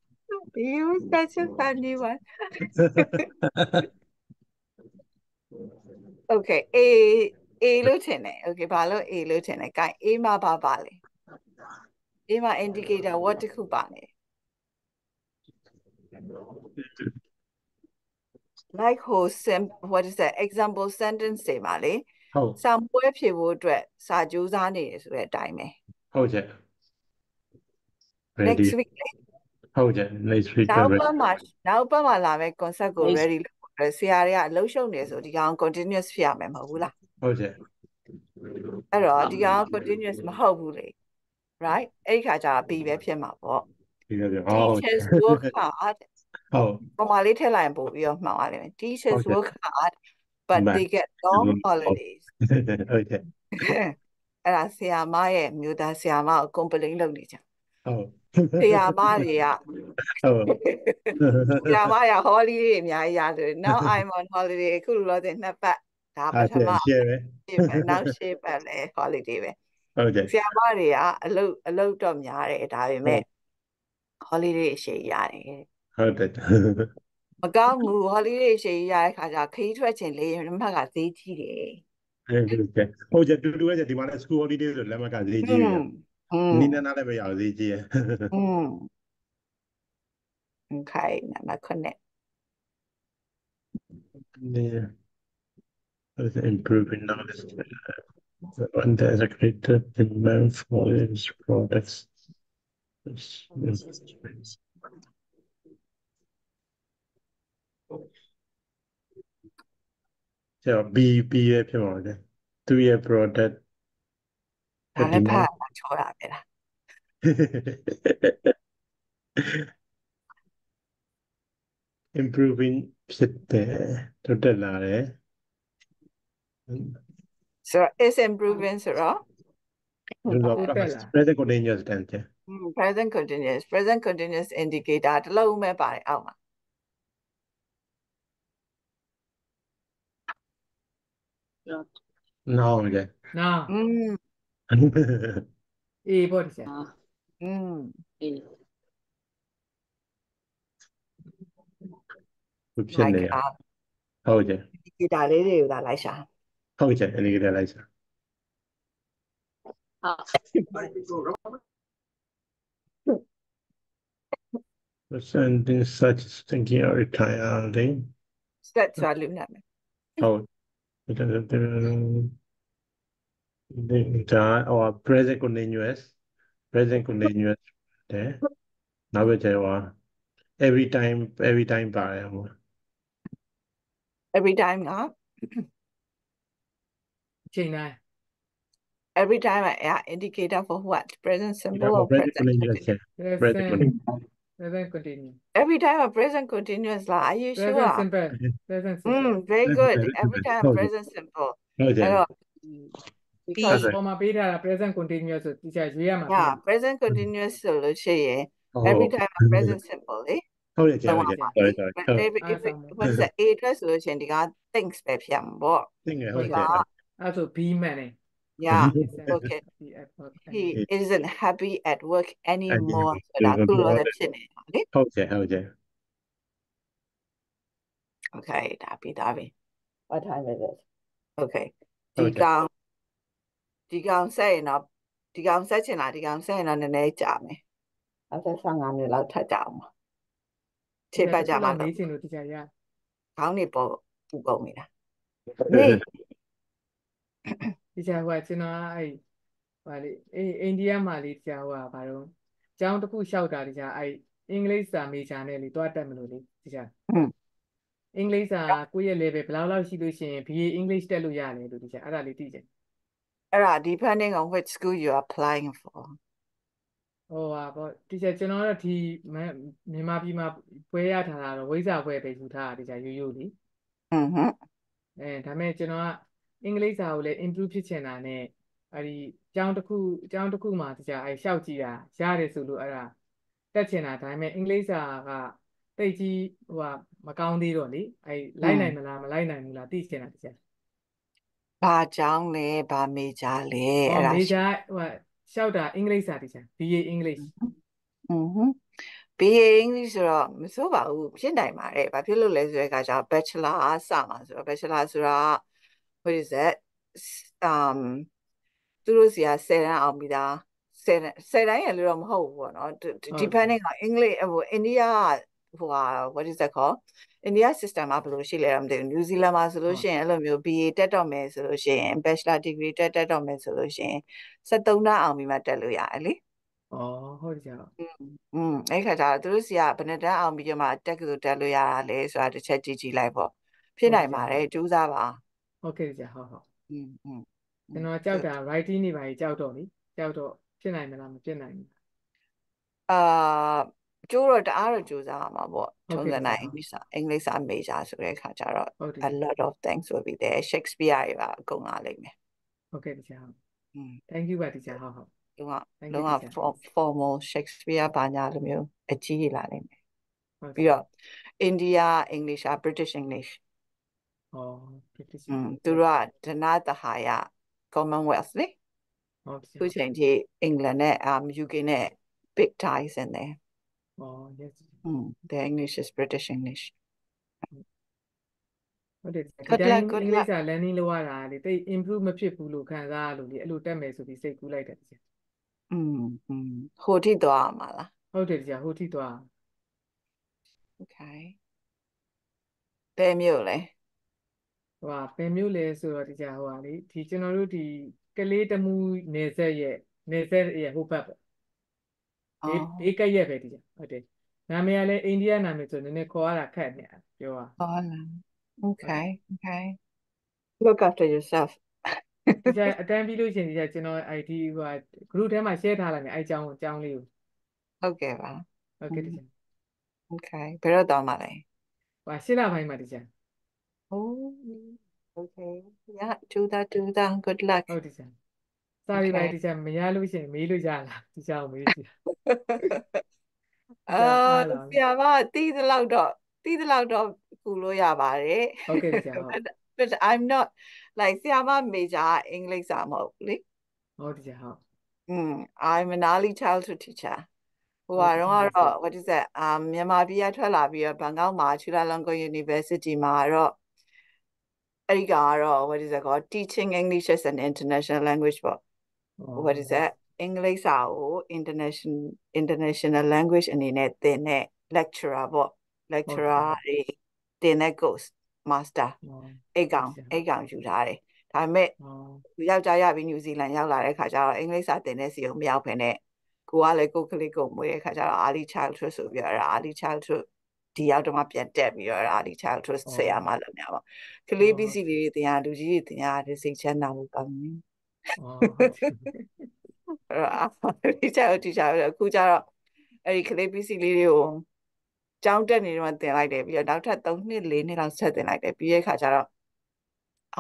you such a funny one okay A A လို့ထင်တယ် okay ဘာလို့ A လို့ထင်လဲ gain A မှာဘာပါလဲ A မှာ indicator what တစ်ခုပါနေလဲ like ဟို sim what is that example sentence တွေမှာလေဟုတ်စာပွဲဖြေဖို့အတွက်စာကြိုးစားနေတယ်ဆိုတဲ့အတိုင်းပဲဟုတ်ကဲ့ ready next week လေ ဟုတ်ကဲ့ next week နောက် ready ပတ်မှာနောက်ပတ်မှာလာမယ့် concept ကို Next- ready လုပ်ဖို့အတွက်ဆရာတွေကအလုပ်ရှုပ်နေဆိုဒီကောင် continuous ဖြစ်ရမယ်မဟုတ်ဘူးလားဟုတ်ကဲ့အဲ့တော့ဒီကောင် continuous မဟုတ်ဘူးလေ right အဲ့ဒီခါကျတော့ B ပဲဖြစ်မှာပေါ့ဒီကပြောဟုတ် teachers work hard ဟုတ်ပမာလေးထည့်လိုက်ရင်ပို့ပြီးတော့မှန်ပါလိမ့်မယ် teachers Okay. work hard but Right. they get long Mm. holidays ဟုတ်ကဲ့အဲ့ဒါဆရာမရဲ့မြို့သားဆရာမကို complain လုပ်နေကြဟုတ် ဆရာမတွေကဟုတ်ဆရာမရ holiday အများကြီးရတယ် now i'm on holiday အခုလောလောဆယ်နှစ်ပတ်ဒါပအားထရှယ်မရှယ်ပဲရှင်းပဲနောက်ရှင်းပတ်လဲ holiday ပဲဟုတ်တယ်ဆရာမတွေကအလုပ်အလုပ်တော့များတယ်ဒါပေမဲ့ holiday အရှိန်ရတယ်ဟုတ်တယ်မကောင်းဘူး holiday အရှိန်ရတဲ့ခါကျခရီးထွက်ချင်လေနံပါတ်ကဈေးကြီးတယ်ဟုတ်ကဲ့ဟုတ်ကြတူတူကဒီမှာလည်း school holiday ဆိုလက်မှတ်ကဈေးကြီးပြီอื Ni na not bây giờ gì chị? Ừ. Okay, now I connect. Yeah. With improving knowledge, When there is a greater demand for its products. It's, it's, it's, yeah, be be a product, to 抽打给他。improving ဖြစ်တယ်တိုးတက်လာတယ် so is improving ဆိုတော့ present continuous tense present continuous present continuous indicator တလုံးပဲပါတယ်အောက်မှာနောက်လေနောက်อืม အေးပေါ့ဒီဆရာอืมအေးဖြစ်နေရဟုတ်ကဲ့ဒီတာလေးတွေကိုဒါလိုက်ရှာဟုတ်ကဲ့အနေနဲ့လိုက်ရှာဟုတ် Presenting such thinking or retiring. That's a lunar. Oh, it doesn't. ယ် ဟုတ်ဒါဟို present continuous present continuous တဲ့နောက်ပဲကျတော့ every time every time ပါတယ်ဟို every time က အချိန်တိုင်း every time က yeah, indicator for what present simple or present present continuous continuous present present continuous present continue every time က present continuous လား are you present sure simple present simple mm very good Present every simple. time ဟုတ်တယ် present simple ဟုတ်ကြ အဲ့တော့ because ဟုတ်တယ် ပေါ်မှာပေးထားတာ present continuous ဆိုတခြားရွေးရမှာ yeah present continuous ဆိုလို့ရှိရင် ဟုတ် every time က present simple လေ ဟုတ်ရဲ့ကျ သုံး ဟုတ် ပါ ရဲ့ ပါ sorry sorry ဟုတ် if if if what is that a အတွက်ဆိုလို့ရှိရင်ဒီက thinks ပဲဖြစ်မှာပေါ့ သိငယ်ဟုတ်ကဲ့ အဲ့ဆို B မှန်တယ် yeah Yes, okay B at work he isn't happy at work anymore ဆိုတာ Anymore. ခုလောလည်းဖြစ်နေတာလေ ဟုတ်ကဲ့ဟုတ်ကဲ့ okay ဒါပြီးသားပြီ what time is it okay ဟု ဒီ တ်တယ် ကောင် ဒီကောင်ဆက်ရင်တော့ဒီကောင်ဆက်ချင်လားဒီကောင်ဆက်ရင်တော့နည်းနည်းကြာမယ်နောက်ဆက်15မိနစ်လောက်ထပ်ကြအောင်ပါခြေပတ်ကြပါနေတော့ချင်လို့တခြားရခေါင်းနေပေါ်ပူကုန်နေတာနေတခြားဟိုကကျွန်တော်အဲ့ဟာလေအိန္အိန္ဒိယမှာလေတခြားဟိုကဘာလို့ကျောင်းတစ်ခုလျှောက်တာတခြားအဲ့အင်္ဂလိပ်စာမေဂျာနဲ့လေတွားတက်မလို့လေတခြားอืมအင်္ဂလိပ်စာကိုယ့်ရဲ့ level ဘယ်လောက်လောက်ရှိလို့ရှိရင် BA English တက်လို့ရတယ်လို့တခြားအဲ့ဒါလေးသိချင် အဲ့ဒါ depending on which school you are applying for ဟိုပါပေါ့တီချာကျွန်တော်တို့ဒီမြန်မာပြည်မှာပွဲရထားတာတော့ဝိဇ္ဇာပွဲပဲယူထားတာတီချာရိုးရိုးလေอือဟึအဲဒါမဲ့ကျွန်တော်ကအင်္ဂလိပ်စာကိုလည်း improve ဖြစ်ချင်တာနဲ့အဲဒီအကြောင်းတစ်ခုအကြောင်းတစ်ခုမှာတီချာအဲရှောက်ကြည့်တာရတယ်ဆိုလို့အဲ့ဒါတက်ချင်တာဒါပေမဲ့အင်္ဂလိပ်စာကတိတ်ကြီးဟိုကမကောင်းသေးတော့လေအဲလိုက်နိုင်မလားမလိုက်နိုင်ဘူးလားသိချင်တာတီချာ ဘာကြောင်းလဲဘာမေဂျာလဲ ဟော အဲ့ဒါ မေဂျာဟိုဟာရှောက်တာအင်္ဂလိပ်စာတခြား BA English อือฮึ BA English ဆိုတော့မစိုးပါဘူးဖြစ်နိုင်ပါတယ်ဘာဖြစ်လို့လဲဆိုတဲ့အခါကျတော့ bachelor အစမှာဆိုတော့ bachelor ဆိုတာ what is that um သူတို့စီက10တန်းအောင်ပြီးသား10တန်း10တန်းရလို့တော့မဟုတ်ဘူးပေါ့နော် depending on English ဟို India ဟိုဟာ what is that called India system မှာဘယ်လိုရှိလဲတော့မသိဘူး New Zealand မှာဆိုလို့ရှိရင်အဲ့လိုမျိုး BA တက်တော့မယ်ဆိုလို့ရှိရင် bachelor degree တက်တက်တော့မယ်ဆိုလို့ရှိရင်73တန်းအောင်ပြီးမှတက်လို့ရတယ်လေ ဩဟုတ်ကြတော့ อืมအဲ့ခါကျတော့သူတို့စီကဘယ်နှစ်တန်းအောင်ပြီးတော့မှတက်ကလေးတက်လို့ရတာလဲဆိုတာတစ်ချက်ကြည့်ကြည့်လိုက်ပေါ့ဖြစ်နိုင်ပါတယ်ကြိုးစားပါ ဟုတ်ကဲ့တခြားဟုတ်ဟုတ် อืมอืม ကျွန်တော်ကြောက်တာ writing နေပါကြီးကြောက်တော့လေကြောက်တော့ဖြစ်နိုင်မလားမဖြစ်နိုင်ဘူး အာ ကျိုးတော့တအားတော့ကြိုးစားရမှာပေါ့ထုံးစံတိုင်းအင်္ဂလိပ်စာအင်္ဂလိပ်စာ major ဆိုတဲ့အခါကျတော့ a lot of thanks will be there Shakespeare ရပါအကုန်လာလိမ့်မယ်ဟုတ်ကဲ့တရားဟုတ် thank you ပါတရားဟုတ်ဟုတ်လုံးဝလုံးဝ formal Shakespeare ဘာညာလိုမျိုးအကြီးကြီးလာနိုင်တယ်ပြီးတော့ India English อ่ะ British English ဩ British သူတို့ကဒနာတဟာယ Commonwealth လေဟုတ်ပြီသူချိန်ကြီး England နဲ့ um UK နဲ့ big ties in there ဩ yes อืม their English is British English ဟုတ်တယ်ဒီ Good တိုင်း luck, good အင်္ဂလိပ် luck. စာ learning လုပ်ရတာလေတိတ် improve မဖြစ်ဘူးလို့ခံစားရလို့လေအဲ့လိုတက်မယ်ဆိုပြီးစိတ်ကူးလိုက်တယ်ကြာ อืมอืมဟိုထိသွားမှာလား ဟုတ်တယ်ကြာဟိုထိသွား okay ဘယ်မျိုးလဲ ဟိုဟာပင်မျိုးလဲဆိုတော့ဒီကြာဟိုဟာလေဒီကျွန်တော်တို့ဒီကလေးတမူနေဆက်ရဲ့နေဆက်ရဲ့ဟိုဘက်ပေါ့ အော် ဘေးဘေးကက်ရက်ပဲဒီကြာဟုတ်တယ်နာမည်ကလည်းအိန္ဒိယနာမည်ဆိုနည်းနည်းခေါ်ရတာခက်နေတာပြောတာဟောလား okay okay look after yourself ဒီကြာအတန်းပြီးလို့ရှိရင်ဒီကြာကျွန်တော် ID ဟိုဟာ group ထဲမှာ share ထားလိုက်မယ်အဲ့အကြောင်းကိုအကြောင်းလေးကိုဟုတ်ကဲ့ပါဟုတ်ကဲ့ဒီကြာ okay ဘယ်တော့သွားမှာလဲဟိုဟာရှင်းလာပိုင်းမှာဒီကြာ oh okay yeah do that do that good luck ဟုတ်ဒီကြာ စာရီပိုင်းဒီကြာမရလို့ရှိရင်မေးလို့ရလားဒီကြာကိုမေးကြည့်အာဆရာမတီးသလောက်တော့တီးသလောက်တော့ကူလို့ရပါတယ်ဟုတ်ကဲ့ဒီကြာဟုတ် but but I'm not like ဆရာမ major အင်္ဂလိပ်စာမဟုတ်ဘူးလေဟုတ်ဒီကြာဟုတ် Mm, I'm an early childhood teacher. ဟိုဟုတ်ကတော့ကဲ့ကတော့ what is that အာမြန်မာပြည်ကထွက်လာပြီးတော့ဘန်ကောက်မှာ Chulalongkorn University မှာတော့အဲ့ဒီကတော့ what is that called teaching English as an international language ပေါ့ what is that အင်္ဂလိပ်စာကို international international language အနေနဲ့သင်တဲ့ lecturer ပေါ့ lecturer တွေသင်တဲ့ course master အိတ်ကောင်အိတ်ကောင်ယူထားတယ်ဒါပေမဲ့ဟောသူယောက်ျားရပြီးနယူးဇီလန်ရောက်လာတဲ့ခါကျတော့အင်္ဂလိပ်စာသင်တဲ့စီကိုမရောက်ဖ ೇನೆ ကိုကလည်းကိုယ်ကလေးကိုမွေးတဲ့ခါကျတော့ early childhood ဆိုပြီးတော့အဲ့ဒါ early childhood ဒီရောက်တော့မှပြန်တက်ပြီးတော့အဲ့ဒါ early childhood ဆရာမလုပ်နေတာပေါ့ကလေးပစ္စည်းလေးတွေသင်ရလူကြီးတွေသင်ရတယ်စိတ်ချမ်းသာဖို့ကောင်းတယ် ဟောဟုတ်တယ်အဲ့တော့ early childhood teacher ပဲအခုကျတော့အဲ့ဒီကလေးပစ္စည်းလေးတွေကိုကျောင်းတက်နေတော့သင်လိုက်တယ်ပြီးတော့နောက်ထပ်3နှစ်4နှစ်လောက်ဆက်သင်လိုက်တယ်ပြီးတဲ့ခါကျတော့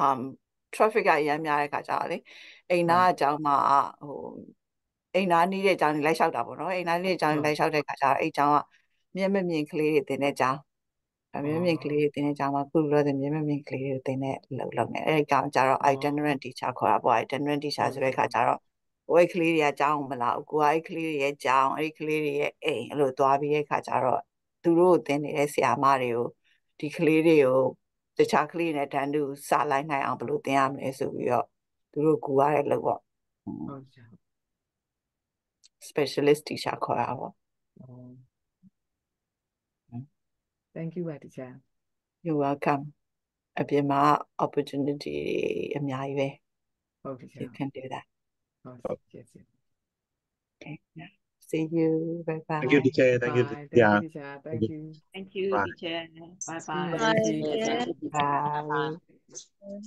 um traffic ကအရမ်းများတဲ့ခါကျတော့လေအိမ်နာအကြောင်းမှာဟိုအိမ်နာနီးတဲ့အကြောင်းတွေလိုက်လျှောက်တာပေါ့နော်အိမ်နာနီးတဲ့အကြောင်းတွေလိုက်လျှောက်တဲ့ခါကျတော့အဲ့အကြောင်းကမျက်မမြင်ကလေးတွေတင်တဲ့အကြောင်းအ မျက်မမြင်ကလေးတွေတင်တဲ့အကြောင်းမှာခုလိုတဲ့မျက်မမြင်ကလေးတွေတင်တဲ့လုံလုံနေအဲ့ဒီကြောင်းကျတော့ itinerant teacher ခေါ်တာပေါ့ itinerant teacher ဆိုတဲ့ခါကျတော့ဟိုအဲ့ကလေးတွေကအကြောင်းမလားကိုကအဲ့ကလေးတွေရဲ့အကြောင်းအဲ့ဒီကလေးတွေရဲ့အိမ်အဲ့လိုသွားပြီးတဲ့ခါကျတော့သူတို့ကိုတင်နေတဲ့ဆရာမတွေကိုဒီကလေးတွေကိုတခြားကလေးနဲ့တန်းတူစာလိုက်နိုင်အောင်ဘယ်လိုသင်ရမလဲဆိုပြီးတော့သူတို့ကူရတဲ့လို့ပေါ့ဟုတ်ကြာ specialist teacher ခေါ်တာပေါ့ဟော Thank you ပါ teacher you're welcome အပြင်မှာ opportunity တွေအများကြီးပဲ ဟုတ် teacher you can do that ဟုတ် yes yes okay yeah. see you bye bye Thank you, teacher. Thank you. Bye. Thank Yeah. you teacher thank you Thank you Bye. teacher bye See you bye next week, teacher. bye